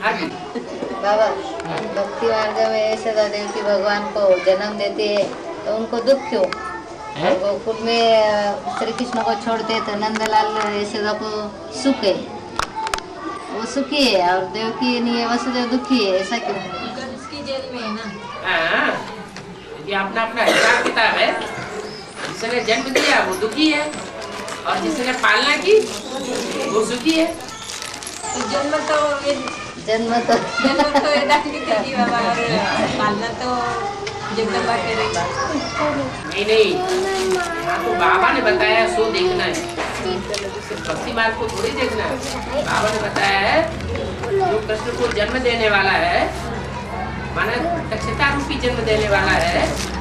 हाँ बाबा भक्ति मार्ग में यशोदा देवकी भगवान को जन्म देती है तो उनको दुख क्यों? गोकुल में श्री कृष्ण को छोड़ते तो नंदलाल यशोदा को सुख है। वो सुखी है और देवकी नहीं है वसुदेव दुखी है ऐसा क्यों? उसकी जेल में है ना। हाँ, ये अपना अपना हिसाब किताब है। जिसने जन्म दिया वो दुखी है और जिसने पालना की वो सुखी है। तो जन्म तो ये जन्म तो जन्म तो बाबा। और पालना तो जगदम्बा करेगी नहीं नहीं। यहाँ तो बाबा ने बताया सो देखना है। भक्ति मार्ग को थोड़ी देखना है। बाबा ने बताया है जो कृष्ण को जन्म देने वाला है माना दक्षता रूपी जन्म देने वाला है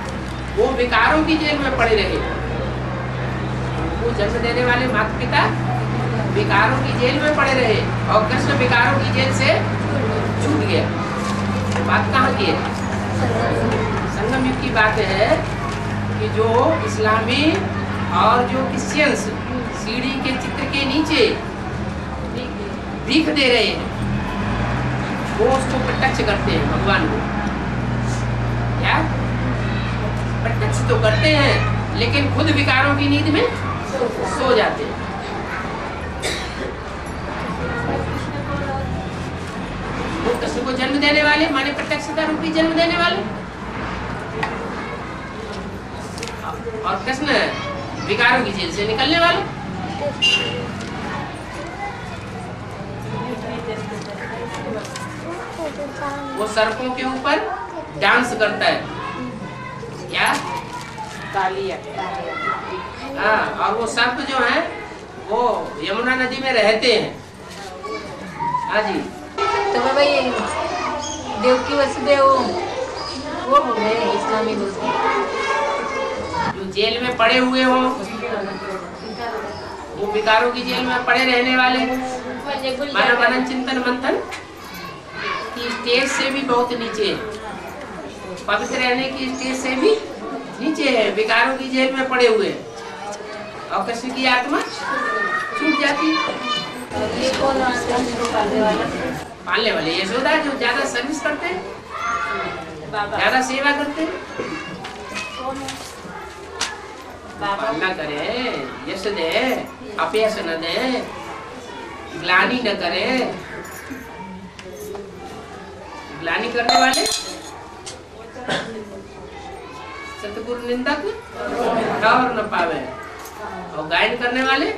वो विकारों की जेल में पड़े रहे। वो जन्म देने वाले माता पिता विकारों की जेल में पड़े रहे और कृष्ण विकारों की जेल से छूट गया। बात कहाँ की है? संगम युग की बात है कि जो इस्लामी और जो क्रिश्चियंस सीढ़ी के चित्र के नीचे भीख दे रहे हैं, वो उसको प्रत्यक्ष करते हैं, भगवान को। क्या? प्रत्यक्ष तो करते हैं, लेकिन खुद विकारों की नींद में सो जाते हैं। को जन्म देने वाले, माने प्रत्यक्षता रूपी जन्म देने वाले। और कृष्ण विकारों की जेल से निकलने वाले। वो सड़कों के ऊपर डांस करता है। क्या? कालिया हाँ। और वो सर्प जो है वो यमुना नदी में रहते हैं। हाँ जी। तो बाबा ये देवकी वसुदेव वो हो गए इस्लामी लोग जो जेल में पड़े हुए हो वो विकारों की जेल में पड़े रहने वाले। मानव मनन चिंतन मंथन की स्टेज से भी बहुत नीचे है। पवित्र रहने की स्टेज से भी नीचे है विकारों की जेल में पड़े हुए और कृष्ण की आत्मा छूट जाती ये कौन पालने वाला? पालने वाले यशोदा जो ज़्यादा सर्विस करते हैं ज़्यादा सेवा करते पालना करे यश दे अपयश न दे ग्लानी न करे। ग्लानी करने वाले सतगुरु निंदक और न पावे? और गायन करने वाले?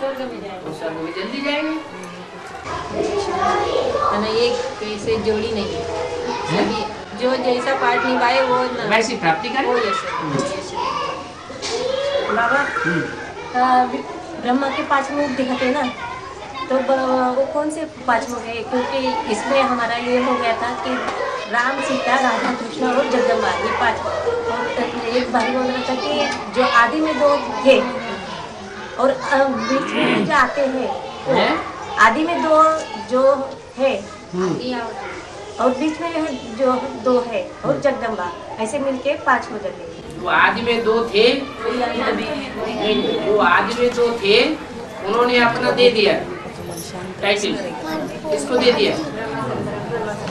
स्वर्ग में में जल्दी जाएँगे। एक कैसे जोड़ी नहीं है। जो जैसा पार्ट निभाए वो वैसी प्राप्ति करें। वो यश बाबा अ, ब्रह्मा के पाँच मुख दिखाते हैं ना तो वो कौन से पाँच हो गए? क्योंकि इसमें हमारा ये हो गया था कि राम सीता राधा कृष्ण और जगदम्बा ये पाँच और एक भाई बोल रहा था कि जो आदि में दो थे और बीच में जो आते हैं हैं? आदि में दो जो है और बीच में जो दो है और जगदम्बा ऐसे मिलके पाँच हो जाते हैं। जो आदि में दो थे जो आदि में दो थे उन्होंने अपना दे दिया। टाइटिल किसको दे दिया।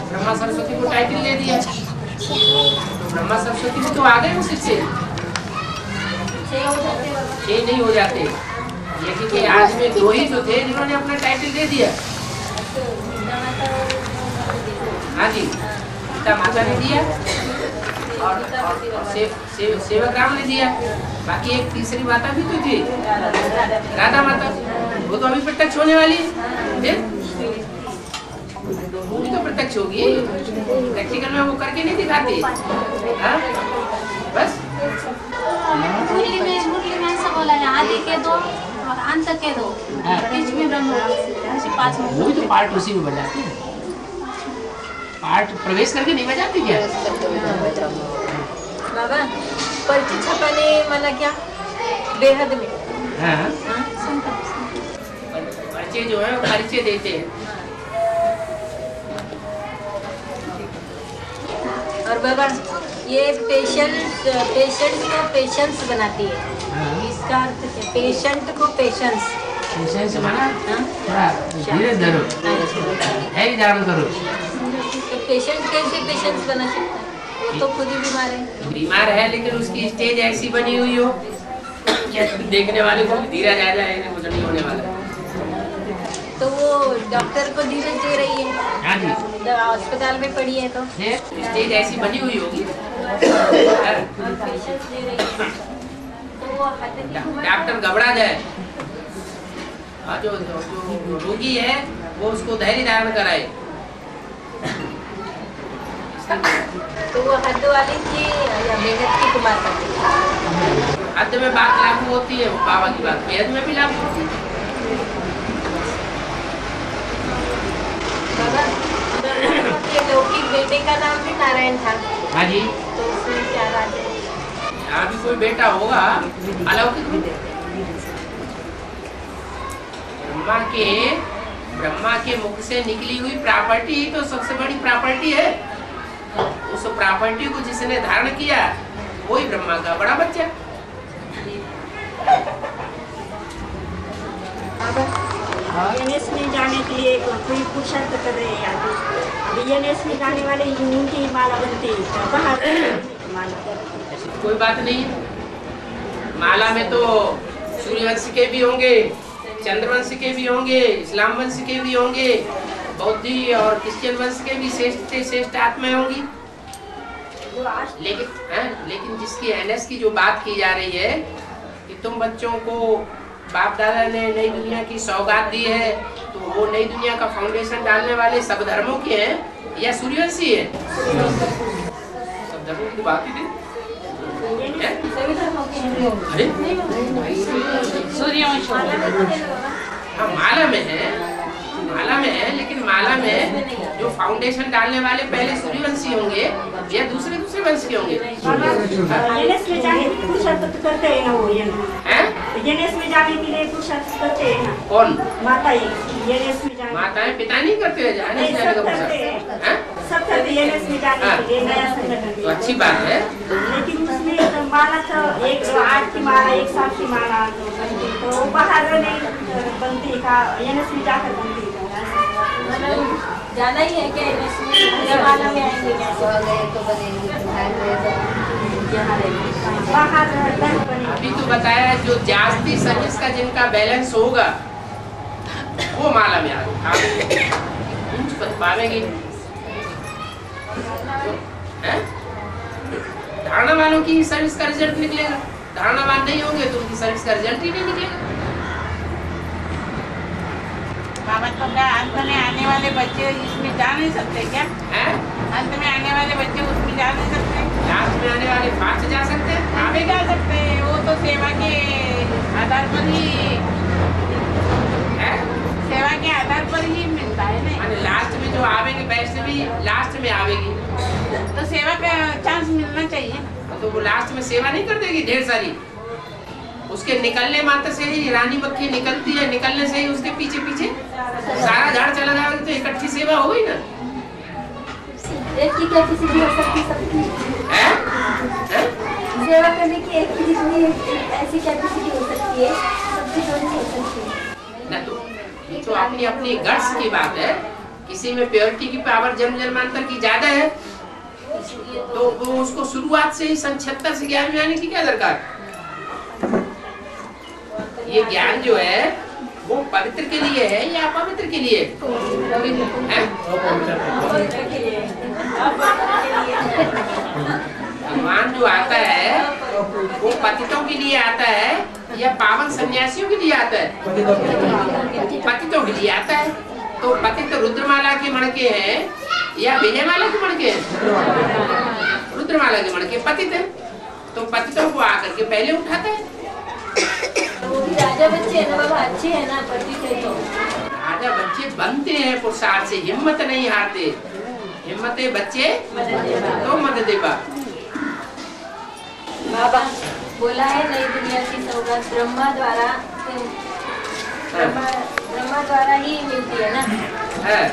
ब्रह्मा सरस्वती को टाइटिल दे दिया। ब्रह्मा सरस्वती को तो आ गए उसी से। छह नहीं हो जाते। लेकिन कि आज में दो ही जो थे जिन्होंने अपना टाइटिल दे दिया। हाँ जी पिता माता ने दिया और, और, और से, से, सेवक राम ने दिया। बाकी एक तीसरी माता भी तो थी। राधा माता। वो तो अभी प्रत्यक्ष होने वाली है। फिर? वो भी तो प्रत्यक्ष होगी। प्रैक्टिकल में वो करके नहीं दिखाती। हाँ? बस। मुरली में मुरली में ऐसा बोला है आदि के दो और अंत के दो बीच में ब्रह्म ऐसे पाँच वो भी तो पार्ट उसी में बजाते हैं। पार्ट प्रवेश करके नहीं बजाते क्या? बाबा पर्ची छपाने माना क्या? बेहद में। हाँ। हाँ? परिचय जो है परिचय देते हैं। और बाबा ये पेशेंट पेशेंट को पेशेंस बनाती है। इसका अर्थ है पेशेंट को पेशेंस पेशेंस माना? धीरे धरो। धैर्य करो? तो पेशेंट कैसे पेशेंस बना सकता है? वो तो खुद ही बीमार है। बीमार है लेकिन उसकी स्टेज ऐसी बनी हुई हो देखने वाले को भी धीरज आ जाए कुछ नहीं होने वाला। तो वो डॉक्टर को धीरज दे रही है। हाँ जी। अस्पताल में पड़ी है तो। स्टेज ऐसी बनी हुई होगी। है। तो डॉक्टर घबरा जाए। जो जो रोगी है वो उसको धैर्य धारण कराए। तो वो हद वाली थी या बेहद की कुमार हद में बात लागू होती है बाबा की बात बेहद में भी लागू होती है बाबा के लौकिक बेटे का नाम भी नारायण था। हाँ जी। तो उसमें क्या है? यहाँ कोई बेटा होगा? अलौकिक ब्रह्मा के ब्रह्मा के मुख से निकली हुई प्रॉपर्टी तो सबसे बड़ी प्रॉपर्टी है। उस प्रॉपर्टी को जिसने धारण किया वही ब्रह्मा का बड़ा बच्चा। एनएस में जाने के लिए कोई पुरुषार्थ कर रहे हैं आगे अभी एनएस में जाने वाले उनकी माला बनती है। तो कोई बात नहीं। माला में तो सूर्यवंश के भी होंगे, चंद्रवंश के भी होंगे, इस्लाम वंश के भी होंगे, बौद्धि और क्रिश्चियन वंश के भी श्रेष्ठ श्रेष्ठ आत्माएँ होंगी। लेकिन, हैं? लेकिन जिसकी एनएस की जो बात की जा रही है कि तुम बच्चों को बाप दादा ने नई दुनिया की सौगात दी है तो वो नई दुनिया का फाउंडेशन डालने वाले सब धर्मों के हैं या सूर्यवंशी है सब धर्मों की बात ही थी। हैं? अरे सूर्यवंश। हाँ माला में है। माला में है लेकिन माला में जो फाउंडेशन डालने वाले पहले सूर्यवंशी होंगे या दूसरे दूसरे वंश के होंगे? के तो करते हैं ना वो हैं? एनएस में जाने के लिए पुरुषार्थ करते हैं ना। कौन? माताएँ पिता नहीं करते हैं। से सब करते हैं हैं। के तो अच्छी बात है। लेकिन उसमें तो माला तो एक आठ की माला एक सात की माला तो बनती। तो बाहर नहीं बनती का एनएस में जाकर बनती है। मतलब जाना ही है क्या में आएँगे क्या? गए तो बनेगी तो यहाँ रहेंगे। बाहर नहीं बनेगी। अभी तो बताया है, जो जास्ती सर्विस का जिनका बैलेंस होगा वो माला में आ पावेंगे हैं? धारणा वालों की सर्विस का रिज़ल्ट निकलेगा। धारणावान नहीं होंगे तो उनकी सर्विस का रिज़ल्ट ही नहीं निकलेगा। बाबा तो क्या अंत में आने वाले बच्चे इसमें जा नहीं सकते क्या? हैं? अंत में आने वाले बच्चे उसमें जा नहीं सकते। लास्ट में आने वाले पाँच जा सकते हैं? आगे जा सकते हैं। वो तो सेवा के आधार पर ही हैं? सेवा के आधार पर ही मिलता है ना? माने लास्ट में जो आवेंगे वैसे भी लास्ट में आवेगी। तो सेवा का चांस मिलना चाहिए। तो वो लास्ट में सेवा नहीं कर देगी ढेर सारी? उसके निकलने मात्र से ही रानी मक्खी निकलती है निकलने से ही उसके पीछे पीछे सारा झाड़ चला जाएगा तो इकट्ठी सेवा हो गई ना? एक की कैपेसिटी हो सकती सबकी हैं? हैं? सेवा करने की एक की जितनी ऐसी कैपेसिटी हो सकती है सबकी तो हो सकती। ना तो ये तो अपनी अपनी गट्स की बात है। किसी में प्योरिटी की पावर जन्म जन्मांतर की ज़्यादा है तो वो उसको शुरुआत से ही सन छत्तर से ज्ञान में आने की क्या दरकार? ये ज्ञान जो है, वो पवित्र के लिए है या अपवित्र के लिए? भगवान जो आता है, वो पतितों के लिए आता है या पावन सन्यासियों के लिए आता है? पतितों के लिए आता है। तो पतित रुद्रमाला के मणके हैं या विजयमाला के मणके हैं? रुद्रमाला के मणके पतित है। तो पतितों को आकर के पहले उठाता है। राजा बच्चे हैं ना बाबा अच्छे हैं ना पति थे तो। राजा बच्चे बनते हैं पुरुषार्थ से हिम्मत नहीं हारते। हिम्मते बच्चे तो मत देवा बाबा बोला है नई दुनिया की सौगात ब्रह्मा द्वारा ब्रह्मा ब्रह्मा द्वारा ही मिलती है ना?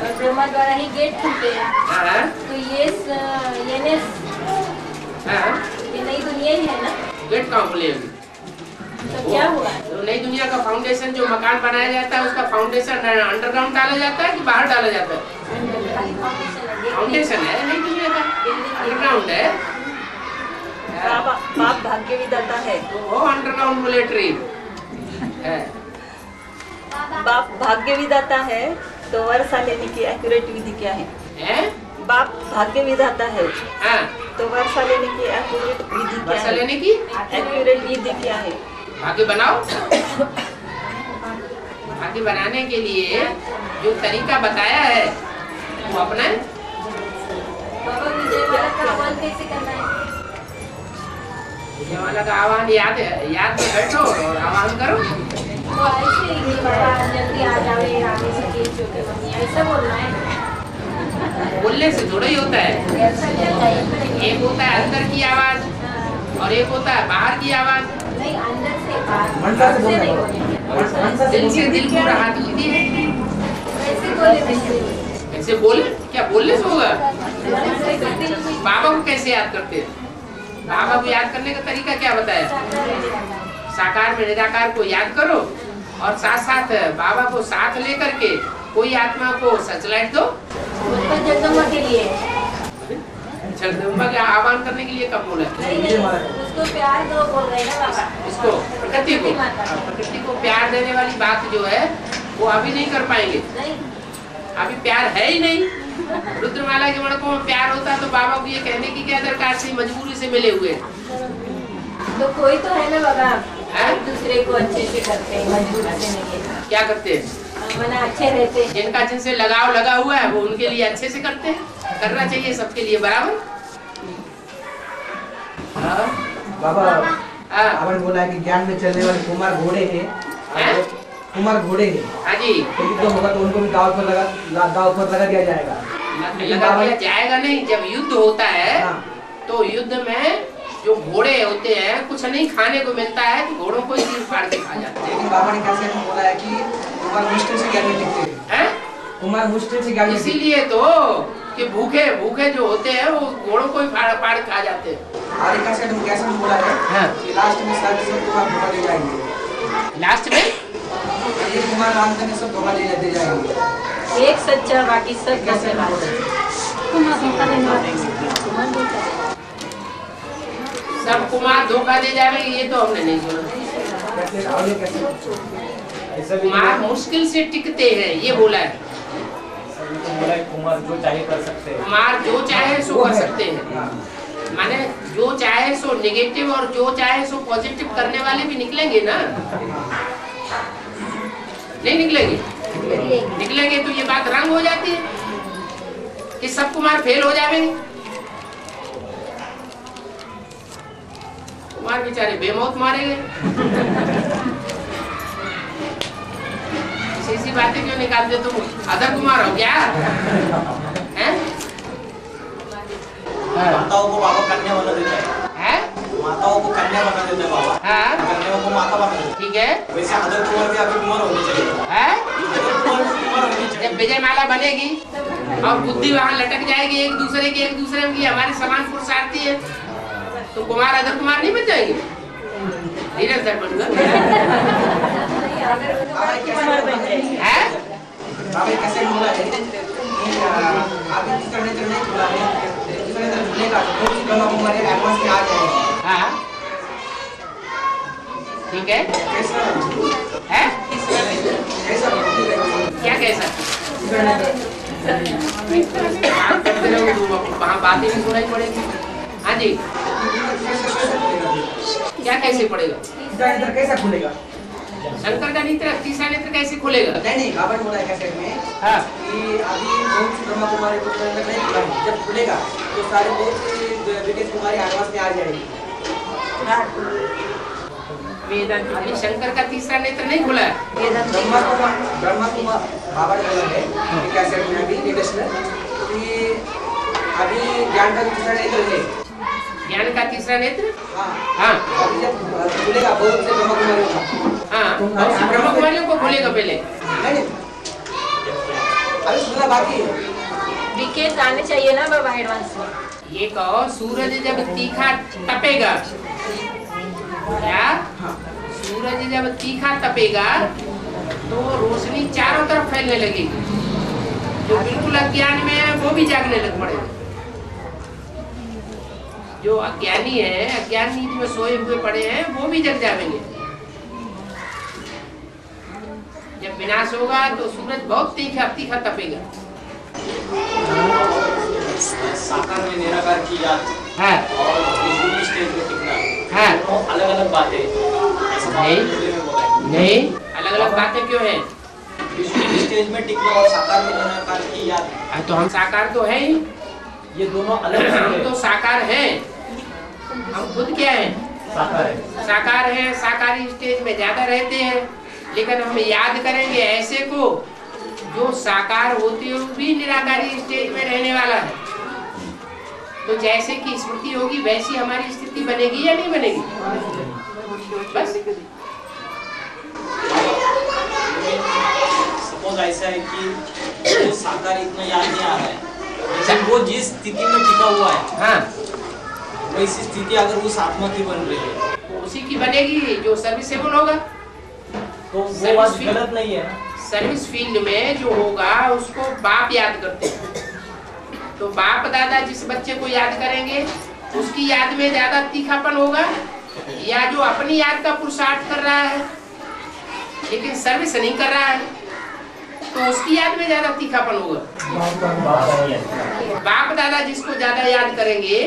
और ब्रह्मा द्वारा ही गेट खुलते हैं। हाँ, तो ये स- ये हाँ, ये नई दुनिया ही है ना? गेट कहाँ खुलेगी? तो क्या हुआ? तो नई दुनिया का फाउंडेशन जो मकान बनाया जाता है उसका फाउंडेशन अंडरग्राउंड डाला जाता है कि बाहर डाला जाता है? फाउंडेशन है नई दुनिया का। अंडरग्राउंड है। बाप भाग्य विदाता है वो अंडरग्राउंड मिलिट्री है। बाप भाग्य विदाता है तो वर्षा लेने की एक्यूरेट विधि क्या है? हैं? बाप भाग्य विधाता है हाँ। तो वर्षा लेने की एक्यूरेट विधि क्या है? लेने की एक्यूरेट विधि क्या है? भाग्य बनाओ। भाग्य बनाने के लिए जो तरीका बताया है वो अपना विजय वाला का आह्वान है? ये वाला का आह्वान याद याद में बैठो और आह्वान करो। ऐसे जल्दी आ जावे आने सके छोटे मम्मी ऐसा बोलना है। बोलने से थोड़ा ही होता है। एक होता है अंदर की आवाज़ और एक होता है बाहर की आवाज़। नहीं अंदर से मनसा से नहीं है। से दिल से दिल को राहत मिलती है कैसे बोले ऐसे बोले? क्या बोलने से होगा? बाबा को कैसे याद करते हैं? बाबा को याद करने का तरीका क्या बताया? साकार में निराकार को याद करो और साथ साथ बाबा को साथ लेकर के कोई आत्मा को सचलाइट दो। के लिए। जगदम्बा के आह्वान करने के लिए कब बोला उसको प्यार दो बोल रहे ना बाबा। इसको प्रकृति को? प्रकृति माता। हाँ, प्रकृति को प्यार देने वाली बात जो है वो अभी नहीं कर पाएँगे। नहीं। अभी प्यार है ही नहीं। रुद्रमाला के मणकों में प्यार होता है तो बाबा को ये कहने की क्या दरकार से मजबूरी से मिले हुए। तो कोई तो है ना बाबा। हैं? दूसरे को अच्छे से करते हैं नहीं क्या करते हैं? मना अच्छे रहते हैं। जिनका जिनसे लगाव लगा हुआ है वो उनके लिए अच्छे से करते हैं? करना चाहिए सबके लिए बराबर? हाँ, बाबा हाँ, आपने बोला है कि ज्ञान में चलने वाले कुमार घोड़े हैं। हैं? कुमार घोड़े हैं। हाँ जी। तो युद्ध होगा तो उनको भी दाव पर लगा दाव पर लगा दिया जाएगा। लगा दिया जाएगा नहीं जब युद्ध होता हाँ। तो युद्ध में जो घोड़े होते हैं कुछ नहीं खाने को मिलता है तो घोड़ों को ही फाड़ के खा जाते लेकिन बाबा ने कैसे बोला है कि कुमार मुश्किल से ज्ञान टिकते हैं हैं हैं? मुश्किल से ज्ञान इसीलिए तो कि भूखे भूखे जो होते हैं वो घोड़ों को ही फाड़ फाड़ खा जाते हैं हैं। और एक कैसे बोला है हाँ। कि लास्ट में सारे सब कुमार धोखा दे जाएँगे लास्ट में ये ने सब धोखा दे दे जाएँगे एक सच्चा बाकी सब कैसे है? तुम धोखा देने वाले सब कुमार धोखा दे जावे ये तो हमने नहीं सुना। कुमार मुश्किल से टिकते हैं, ये बोला है। कुमार जो चाहे कर सकते हैं कुमार जो चाहे सो कर सकते हाँ। माने जो चाहे सो नेगेटिव और जो चाहे सो पॉजिटिव करने वाले भी निकलेंगे ना। नहीं निकलेंगे? निकलेंगे। तो ये बात रंग हो जाती है कि सब कुमार फेल हो जाएँगे। कुमार बेचारे बेमौत मारे गए। ऐसी बातें क्यों निकालते तुम? अदर कुमार हो क्या? हैं? माताओं को बाबा कन्या बना देता है। हैं? माताओं को कन्या बना देता है बाबा। हाँ। कन्याओं को माता बना देता ठीक है। वैसे अदर कुमार भी आपकी कुमार होनी चाहिए। हैं? अदर कुमार भी कुमार होनी चाहिए। जब विजय माला बनेगी और बुद्धि वहाँ लटक जाएगी एक दूसरे की एक दूसरे की हमारे समान पुरुषार्थी है। तो कुमार अदर कुमार नहीं बन जाएँगे? धीरज धर बनूँगा बाबा ने। कैसे बोला है? है है। नहीं है। हाँ? ठीक है? है। क्या कैसा तुम, वहाँ बातें भी सुनाई पड़ेगी। हाँ जी। क्या कैसे पड़ेगा? नेत्र कैसा खुलेगा? शंकर का नेत्र तीसरा नेत्र कैसे खुलेगा? नहीं नहीं बाबा बोला है कैसे में? हाँ। कि अभी बहुत सी ब्रह्मा कुमारी को नहीं खुला है जब खुलेगा तो सारे बहुत ब्रिटिश कुमारी एडवांस में आ जाएगी। वेदांत अभी शंकर का तीसरा नेत्र नहीं खुला है? ब्रह्मा कुमार ब्रह्मा कुमार बाबा ने बोला है कि कैसे में अभी लेटेस्ट में? कि अभी ज्ञान का दूसरा नेत्र है। ज्ञान का तीसरा नेत्र? हाँ। हाँ। खुलेगा ब्रह्मा कुमारियों का हाँ ब्रह्म कुमारियों को खुलेगा पहले। अभी सुनना बाकी है विकेट आने चाहिए ना बाबा एडवांस में। ये कहो सूरज जब तीखा तपेगा क्या? सूरज जब तीखा तपेगा तो रोशनी चारों तरफ़ फैलने लगेगी। जो बिल्कुल अज्ञान में है वो भी जागने लग पड़ेगा। जो अज्ञानी है अज्ञान नींद में सोए हुए पड़े हैं वो भी जग जाएँगे। जब विनाश होगा तो सूरज बहुत तीखा तीखा तपेगा। साकार में निराकार की याद। है। और स्टेज में टिकना। है। वो अलग अलग बातें नहीं। है। नहीं। अलग अलग बातें क्यों है? स्टेज में टिकना और साकार में निराकार की याद। हाँ, तो हम साकार तो है ही। ये दोनों अलग हम तो साकार हैं। हम खुद क्या हैं? साकार है। साकार हैं साकारी स्टेज में ज़्यादा रहते हैं लेकिन हम याद करेंगे ऐसे को जो साकार होते हुए भी निराकारी स्टेज में रहने वाला है। तो जैसे की स्मृति होगी वैसी हमारी स्थिति बनेगी या नहीं बनेगी? बस। सपोज़ ऐसा है कि साकार इतना याद नहीं आ रहा है। लेकिन वो जिस स्थिति में टिका हुआ है हाँ। वैसी स्थिति अगर उस आत्मा की बन रही है। तो उसी की बनेगी जो सर्विसेबल होगा। तो वो सर्विस बात गलत नहीं है सर्विस फ़ील्ड में जो होगा उसको बाप याद करते हैं। तो बाप दादा जिस बच्चे को याद करेंगे उसकी याद में ज़्यादा तीखापन होगा या जो अपनी याद का पुरुषार्थ कर रहा है लेकिन सर्विस नहीं कर रहा है। तो उसकी याद में ज़्यादा तीखापन होगा। बाप दादा जिसको ज़्यादा याद करेंगे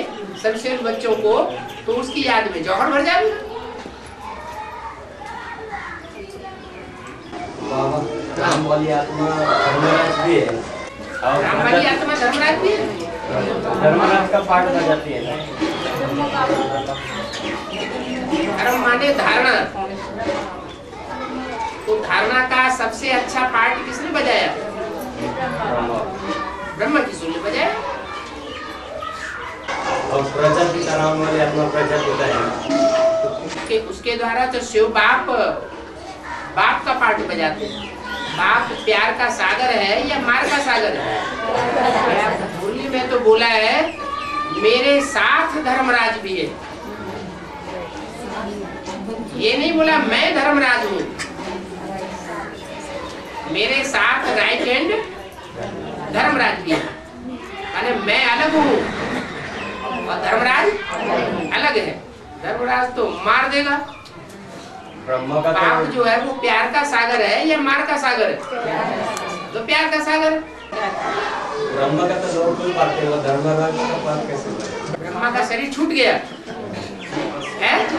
सर्विसेबल बच्चों को तो उसकी याद में जौहर भर जाएगी। आत्मा धर्मराज भी है। धर्मराज भी है? धर्मराज का पाठ बजाती है। धर्म माने धारणा। तो धारणा का सबसे अच्छा पार्ट किसने बजाया? ब्रह्मा किशोर ने बजाया। और प्रजापिता राम वाली आत्मा प्रजापिता है उसके उसके द्वारा तो शिव बाप बाप का पार्ट बजाते हैं। बाप प्यार का सागर है या मार का सागर है? मुरली में तो बोला है मेरे साथ धर्मराज भी है। ये नहीं बोला मैं धर्मराज हूँ। मेरे साथ राइट हैंड धर्मराज भी है। माने मैं अलग हूँ। और धर्मराज अलग है। धर्मराज तो मार देगा। ब्रह्मा का बाप तो जो है वो प्यार का सागर है या मार का सागर है? तो प्यार का सागर ब्रह्मा का तो कोई पाठ है धर्मराज का पाठ कैसे ब्रह्मा का शरीर छूट गया। है? तो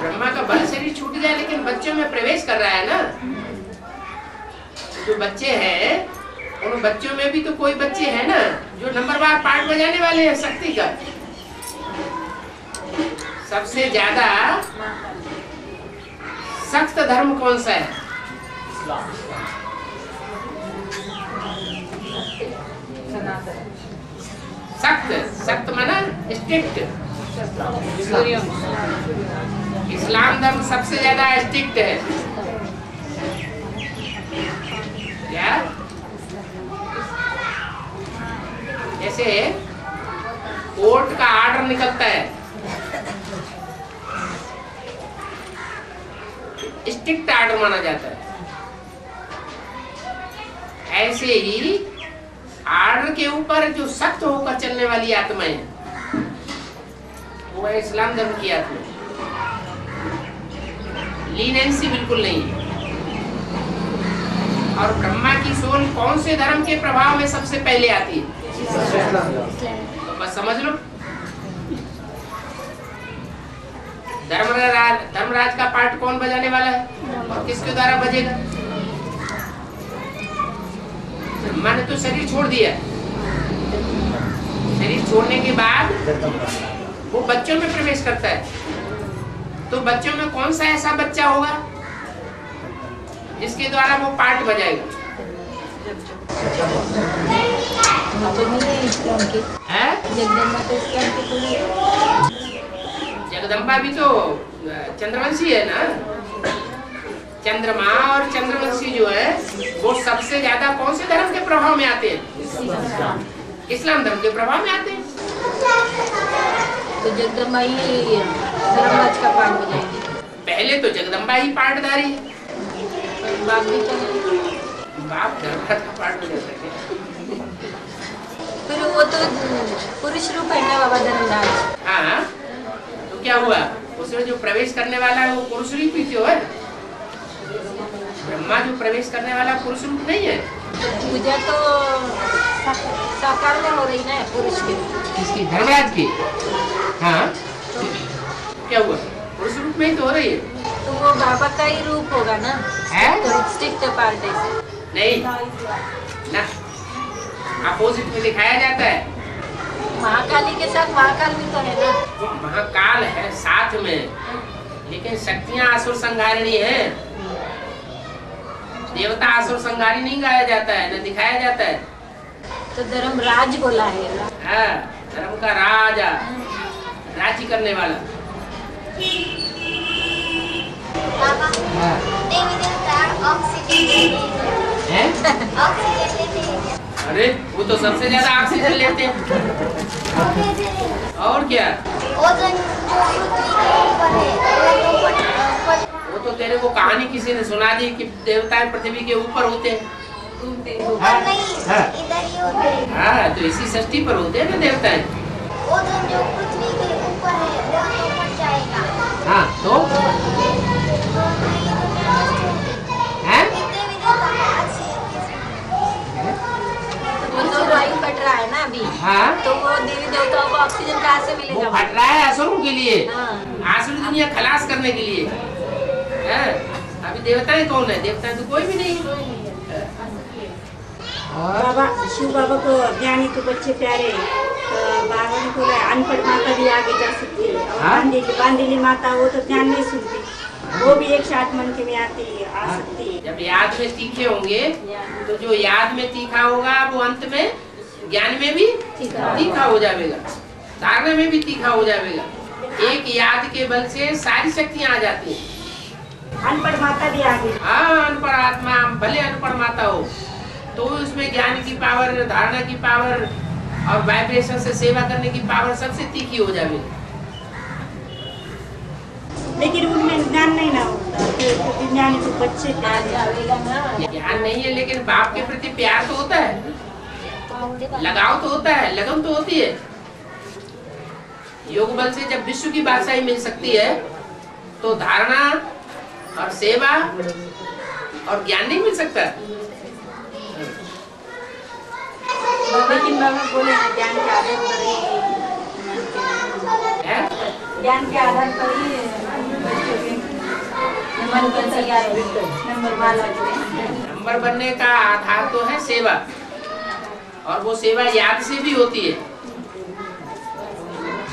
ब्रह्मा का बल शरीर छूट गया लेकिन बच्चों में प्रवेश कर रहा है ना। जो बच्चे हैं उन बच्चों में भी तो कोई बच्चे हैं ना जो नंबरवार पार्ट बजाने वाले हैं शक्ति का। सबसे ज़्यादा सख्त धर्म कौन सा है? सख्त सख्त माना स्ट्रिक्ट। इस्लाम धर्म सबसे ज़्यादा स्ट्रिक्ट है। क्या? जैसे कोर्ट का आर्डर निकलता है। स्ट्रिक्ट आर्डर माना जाता है। ऐसे ही आर्डर के ऊपर जो सख्त होकर चलने वाली आत्माएँ वो है इस्लाम धर्म की आत्मा। लीनेंसी बिल्कुल नहीं है। और ब्रह्मा की सोल कौन से धर्म के प्रभाव में सबसे पहले आती है? तो बस समझ लो। धर्मराज धर्मराज का पार्ट कौन बजाने वाला है? और किसके द्वारा बजेगा? ब्रह्मा ने तो शरीर छोड़ दिया शरीर छोड़ने के बाद वो बच्चों में प्रवेश करता है। तो बच्चों में कौन सा ऐसा बच्चा होगा जिसके द्वारा वो पार्ट बजाएगा। जगदम्बा भी तो चंद्रवंशी है ना? चंद्रमा और चंद्रवंशी जो है वो सबसे ज़्यादा कौन से धर्म के प्रभाव में आते हैं? इस्लाम धर्म के प्रभाव में आते हैं। तो जगदम्बा ही का पाठ पहले तो जगदम्बा ही पाठधारी है। बाप भी तो नहीं। बाप धर्मराज का पाठ बजा सके फिर वो तो पुरुष रूप है ना बाबा धर्मराज। हाँ तो क्या हुआ? उसमें जो प्रवेश करने वाला है वो पुरुष रूप ही तो है? ब्रह्मा जो प्रवेश करने वाला पुरुष रूप नहीं है? पूजा तो साकार में हो रही ना पुरुष की। किसकी? धर्मराज की। हाँ। क्या हुआ? पुरुष रूप में ही तो हो रही है। तो वो बाबा का ही रूप होगा ना? है? तो स्टिक पार्ट नहीं। ना। अपोजिट में दिखाया जाता है। महाकाली के साथ महाकाल भी तो है ना? महाकाल है साथ में। लेकिन शक्तियाँ आसुर संहारिणी है। देवता आसुर संहारी नहीं गाया जाता है न दिखाया जाता है। तो धर्मराज बोला है हाँ, धर्म का राजा। राज्य करने वाला। अरे वो तो सबसे ज़्यादा ऑक्सीजन लेते हैं। और क्या? ओजोन जो पृथ्वी के ऊपर है वो तो तेरे को कहानी किसी ने सुना दी कि देवताएँ पृथ्वी के ऊपर होते हैं। ऊपर नहीं हाँ। इधर ही होते हैं। हाँ तो इसी सृष्टि पर होते हैं ना देवताएँ। ओजोन जो पृथ्वी के ऊपर है वो तो जाएगा हाँ तो? तो हैं? देवता तो वायु फट रहा है ना अभी। हाँ? तो वो देवी देवताओं को ऑक्सीजन कहाँ से वो मिलेगा फट रहा है असुरों के लिए। हाँ। आसुरी दुनिया खलास करने के लिए। हैं? अभी देवताएँ कौन है? देवताएँ तो कोई भी नहीं। बाबा शिव बाबा को ज्ञानी तो बच्चे प्यारे। अनपढ़ माता भी आगे जा सकती है। और हाँ? बांदीली बांदीली माता वो तो ध्यान नहीं सुनती। वो भी एक साथ मन के में आती है आ सकती है। जब याद में तीखे होंगे तो जो याद में तीखा होगा वो अंत में ज्ञान में भी तीखा हो जाएगा। धारणा में भी तीखा हो जाएगा। एक याद के बल से सारी शक्तियाँ आ जाती है। अनपढ़ माता भी आगे। हाँ अनपढ़ आत्मा भले अनपढ़ माता हो तो उसमें ज्ञान की पावर धारणा की पावर और वाइब्रेशन से सेवा करने की पावर सबसे तीखी हो जाएगी लेकिन उनमें ज्ञान नहीं ना होता तो तो बच्चे ज्ञान नहीं है लेकिन बाप के प्रति प्यार तो होता है। लगाव तो होता है लगन तो होती है। योग बल से जब विश्व की बादशाही मिल सकती है तो धारणा और सेवा और ज्ञान नहीं मिल सकता। लेकिन बाबा बोले ना ज्ञान के आधार पर ही ज्ञान के आधार पर ही बच्चों के मन पर तैयार नंबर वाला नंबर बनने का आधार तो है सेवा। और वो सेवा याद से भी होती है।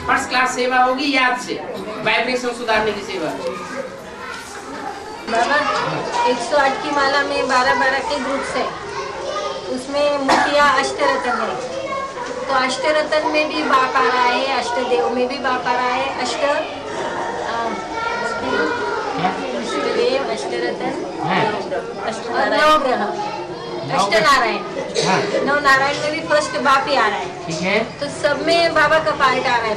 फ़र्स्ट क्लास सेवा होगी याद से वाइब्रेशन सुधारने की सेवा। बाबा 108 की माला में 12 12 के ग्रुप्स है। उसमें मुखिया अष्टरतन है। तो अष्टरतन में भी बाप आ रहा है अष्टदेव में भी बाप आ रहा है। अष्ट अष्टदेव अष्टरत्न और नवग्रह। अष्ट नारायण नव नारायण में भी फ़र्स्ट बाप ही आ रहा है। ठीक है। तो सब में बाबा का पार्ट आ रहा है।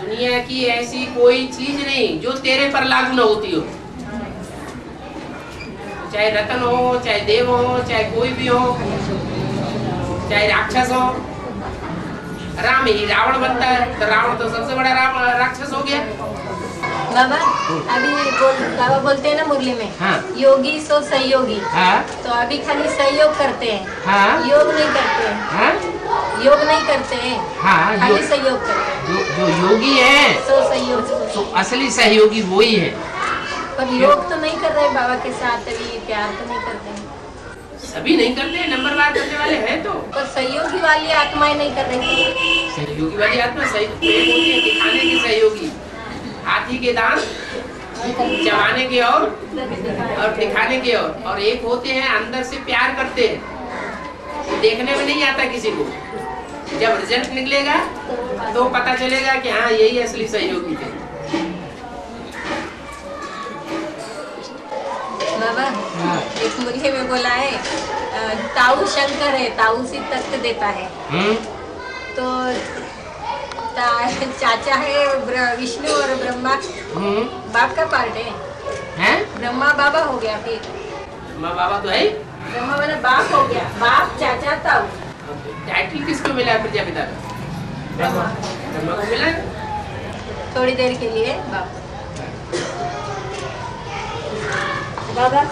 दुनिया की ऐसी कोई चीज़ नहीं जो तेरे पर लागू न होती हो। चाहे रतन हो चाहे देव हो चाहे कोई भी हो चाहे राक्षस हो। राम ही रावण बनता है तो रावण तो सबसे बड़ा राम राक्षस हो गया। बाबा अभी बोल, बाबा बोलते हैं ना मुरली में हाँ। योगी सो सहयोगी हाँ। तो अभी खाली सहयोग करते हैं। हाँ। योग नहीं करते हैं। हाँ। योग नहीं करते हैं। हाँ खाली सहयोग करते हैं। जो, जो योगी है सो सहयोग तो असली सहयोगी वो ही है। पर योग तो नहीं कर रहे बाबा के साथ अभी प्यार तो नहीं करते सभी नहीं करते नंबरवार करने वाले हैं तो। पर सहयोगी वाली आत्माएँ नहीं कर रही। सहयोगी वाली आत्मा सही एक होती है दिखाने की सहयोगी हाथी के दांत चबाने के और और दिखाने के और। और एक होते हैं अंदर से प्यार करते हैं। देखने में नहीं आता किसी को। जब रिज़ल्ट निकलेगा तो पता चलेगा कि हाँ यही असली सहयोगी थे। बाबा। एक मुरली में बोला है ताऊ शंकर है ताऊ से तख्त देता है। हम्म? तो चाचा है विष्णु और ब्रह्मा। हम्म? बाप का पार्ट है। हैं? ब्रह्मा बाबा हो गया फिर। माँ बाबा तो है? ब्रह्मा वाला बाप हो गया। बाप चाचा ताऊ। टाइटल किसको मिला प्रजापिता का? ब्रह्मा। ब्रह्मा को मिला थोड़ी देर के लिए बाप। बाबा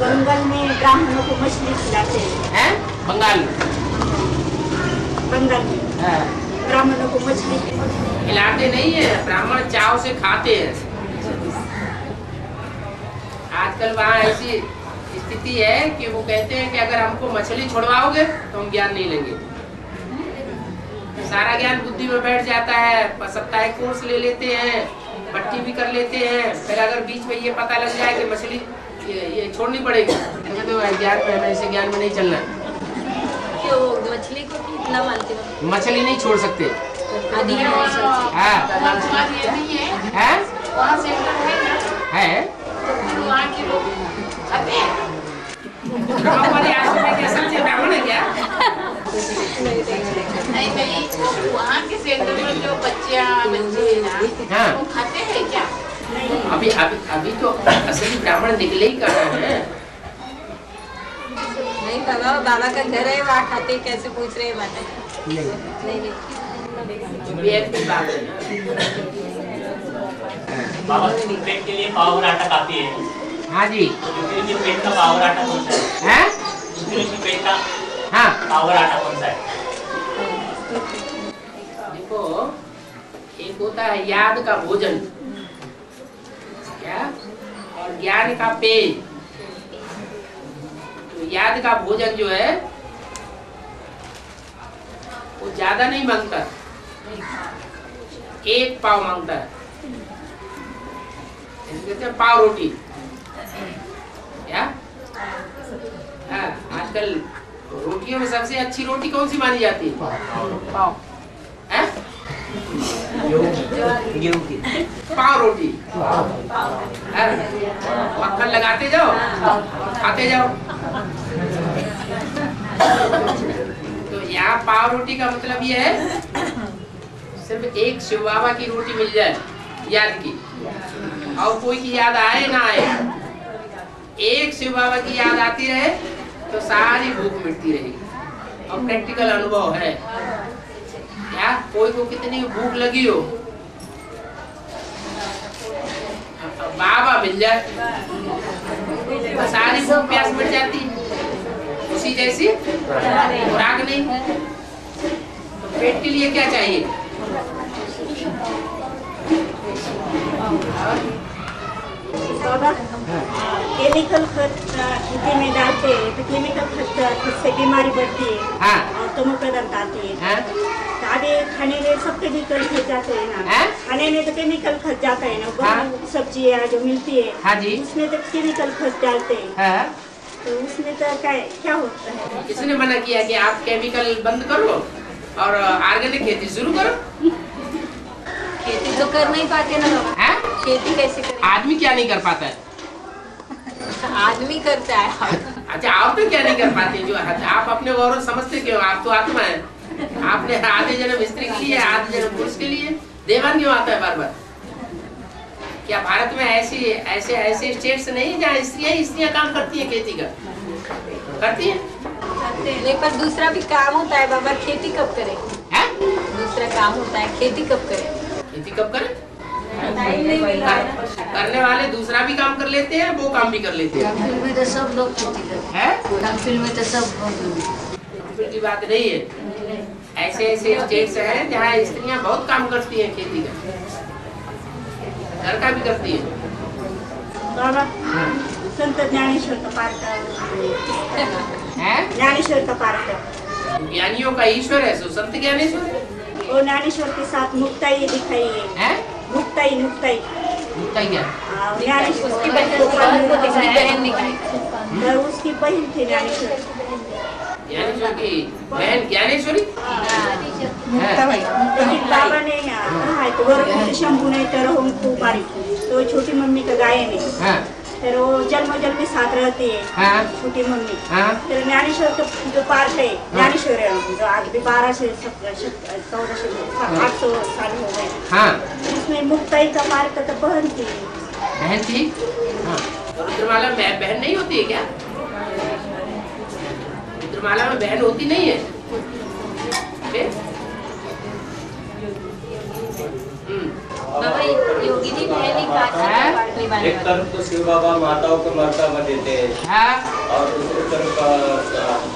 बंगाल में ब्राह्मणों को मछली खिलाते हैं। हैं? बंगाल। बंगाल में। हाँ। ब्राह्मणों को मछली खिलाते नहीं है ब्राह्मण चाव से खाते हैं। आजकल वहाँ ऐसी स्थिति है कि वो कहते हैं कि अगर हमको मछली छोड़वाओगे तो हम ज्ञान नहीं लेंगे। सारा ज्ञान बुद्धि में बैठ जाता है साप्ताहिक कोर्स ले लेते हैं भट्टी भी कर लेते हैं। फिर अगर बीच में ये पता लग जाए कि मछली ये, ये छोड़नी पड़ेगी। तो ज्ञान में हमें ऐसे ज्ञान में नहीं चलना। क्यों मछली को कितना मानते हो? मछली नहीं छोड़ सकते। आदि है हाँ वहाँ है। है? वहाँ सेंटर है? ना है तो वहाँ के लोग खाते हमारे आश्रम में क्या सच्चे ब्राह्मण क्या नहीं नहीं वो वहाँ के सेंटर में जो बच्चियाँ बच्चे हैं ना हाँ। वो खाते हैं क्या? अभी अभी अभी तो असली ब्राह्मण निकले ही कहाँ हैं? नहीं बाबा बाबा का घर है वहाँ खाते कैसे पूछ रहे हैं बातें? नहीं। नहीं नहीं। वेद बात है बाबा पेट के लिए पावर आटा काफ़ी है। हाँ जी। दूसरे के पेट का पावर आटा कौन सा है? हैं? दूसरे पेट का हाँ। पावर आटा कौन सा है? देखो एक होता है याद का भोजन। क्या और ज्ञान का पेय। तो याद का भोजन जो है वो ज़्यादा नहीं माँगता। एक पाव माँगता है। कहते हैं पाव रोटी। क्या हाँ आजकल रोटियों में सबसे अच्छी रोटी कौन सी मानी जाती है? पाव। हैं? गेहूँ की पाव रोटी मक्खन लगाते जाओ। खाते जाओ। तो यहाँ पाव रोटी का मतलब ये है सिर्फ़ एक शिव बाबा की रोटी मिल जाए याद की। और कोई की याद आए ना आए। एक शिव बाबा की याद आती रहे तो सारी भूख मिटती रहेगी। और प्रैक्टिकल अनुभव है। क्या कोई को कितनी भूख लगी हो? बाबा मिल जाए सारी भूख प्यास मिट जाती। उसी जैसी? खुराक नहीं। तो पेट के लिए क्या चाहिए? केमिकल खत खेती में डालते हैं तो केमिकल खत खत से बीमारी बढ़ती है। हाँ। और तमोप्रदंत आती है। हैं? आगे खाने में सब केमिकल खत जाते हैं ना। हैं? खाने में तो केमिकल खत जाता है ना हाँ। वो सब्ज़ियाँ जो मिलती है हाँ जी। उसमें तो केमिकल खत डालते हैं। है। तो उसमें तो क्या क्या होता है? किसने मना किया कि आप केमिकल बंद करो और ऑर्गेनिक खेती शुरू करो? खेती तो कर नहीं पाते ना खेती कैसे करें? आदमी क्या नहीं कर पाता है? आदमी करता है। अच्छा आप तो क्या नहीं कर पाते जो आप अपने गौरव समझते क्यों? आप तो आत्मा है। आपने आधे जन्म स्त्री के लिए आधे जन्म पुरुष के लिए। देवान क्यों आता है बार बार क्या भारत में ऐसी ऐसे ऐसे स्टेट्स नहीं जहाँ स्त्रियाँ स्त्रियाँ काम करती है खेती का करती है? नहीं पर दूसरा भी काम होता है बाबा खेती कब करें? हैं? दूसरा काम होता है खेती कब करें? खेती कब करें? करने वाले दूसरा भी काम कर लेते हैं वो काम भी कर लेते हैं? फ़िल्म में तो सब लोग खेती करते हैं। फ़िल्म में तो सब की बात नहीं है। ऐसे ऐसे स्टेट्स हैं जहाँ स्त्रियाँ बहुत काम करती हैं खेती का। घर का भी करती है। संत ज्ञानेश्वर का पार्क हैं? ज्ञानेश्वर का पार्क ज्ञानियों का ईश्वर है सो संत ज्ञानेश्वर। वो ज्ञानेश्वर के साथ मुक्ताई दिखाई है। है? मुक्ताई मुक्ताई। मुक्ता क्या? ज्ञानेश्वर। निकाली और उसकी बहन थी ज्ञानेश्वर। ज्ञानेश्वर बाबा ने तो शंभू ने तो तो छोटी मम्मी का गाय ने हाँ. फिर वो जन्म जन्म में साथ रहती. है. हाँ छोटी मम्मी. हाँ. फिर ज्ञानेश्वर का जो पार्क है. ज्ञानेश्वर है जो आज भी बारह से चौदह से आठ सौ साल हो गए हाँ. उसमें मुक्ताई का पार्क तो बहन थी. बहन थी? हाँ. और बहन नहीं होती है क्या? रुद्रमाला में बहन होती नहीं है? फिर? हम्म। बाबा योगी जी ही? हैं? निभाने एक तरफ़ तो शिव बाबा माताओं को मर्तबा देते हैं। हाँ? और दूसरी तरफ़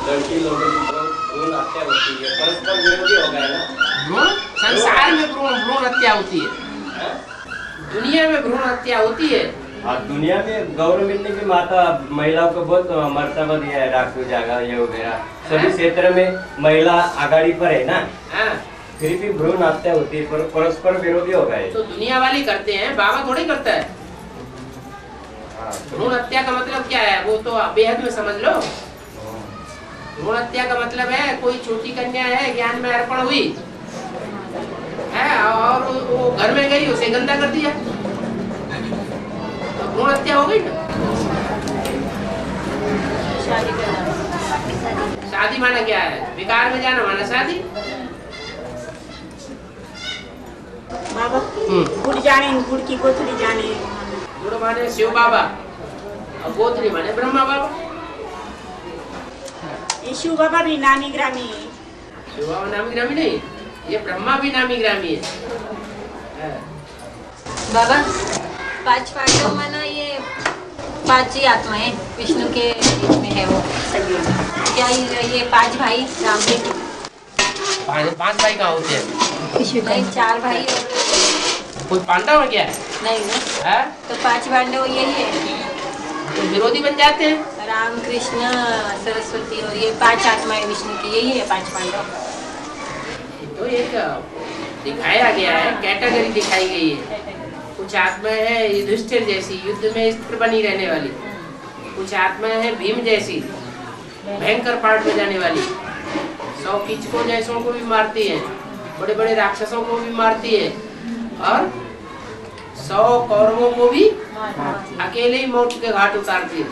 लड़की लोगों की भ्रूण हत्या होती है परस्पर विरोधी हो गए ना? भ्रूण? संसार में भ्रूण भ्रूण हत्या होती है? दुनिया में भ्रूण हत्या होती है। और दुनिया में गौरव मिलने की माता महिलाओं को बहुत मर्तबा दिया है राखू जागा ये वगैरह। सभी क्षेत्र में महिला आगाड़ी पर है ना? हाँ। फिर भी भ्रूण हत्या होती है पर परस्पर विरोधी हो गए। तो दुनिया वाली करते हैं बाबा थोड़ी करता है। हाँ, भ्रूण हत्या का मतलब क्या है? वो तो बेहद में समझ लो। भ्रूण हत्या का मतलब है कोई छोटी कन्या है ज्ञान में अर्पण हुई। है और वो घर में गई उसे गंदा कर दिया। भ्रूण हत्या हो गई ना शादी माना क्या है? विकार में जाना माना शादी? बाबा हम्म। गुड़ जाने गुड़ की कोथली जाने गुरु माने शिव बाबा और गोत्री माने ब्रह्मा बाबा। शिव बाबा भी नामी ग्रामी शिव बाबा नामी ग्रामी नहीं ये ब्रह्मा भी नामी ग्रामी है। बाबा पाँच पांडव माना ये पाँच ही आत्माएँ विष्णु के बीच में है वो। क्या ये ये पाँच भाई राम जी पाँच पाँच भाई कहाँ होते हैं? नहीं चार भाई कोई पांडव है क्या? नहीं ना। है? तो पाँच पांडव यही है। तो विरोधी बन जाते हैं। राम कृष्ण सरस्वती और ये पाँच आत्माएँ विष्णु की यही है पाँच पांडव। तो एक दिखाया गया है कैटेगरी दिखाई गई है। कुछ आत्मा है युधिष्ठिर जैसी युद्ध में स्थिर बनी रहने वाली। कुछ आत्मा है भीम जैसी भयंकर पाठ में जाने वाली। सौ किचकों जैसों को भी मारती है बड़े बड़े राक्षसों को भी मारती है और सौ कौरवों को भी अकेले ही मौत के घाट उतारती है।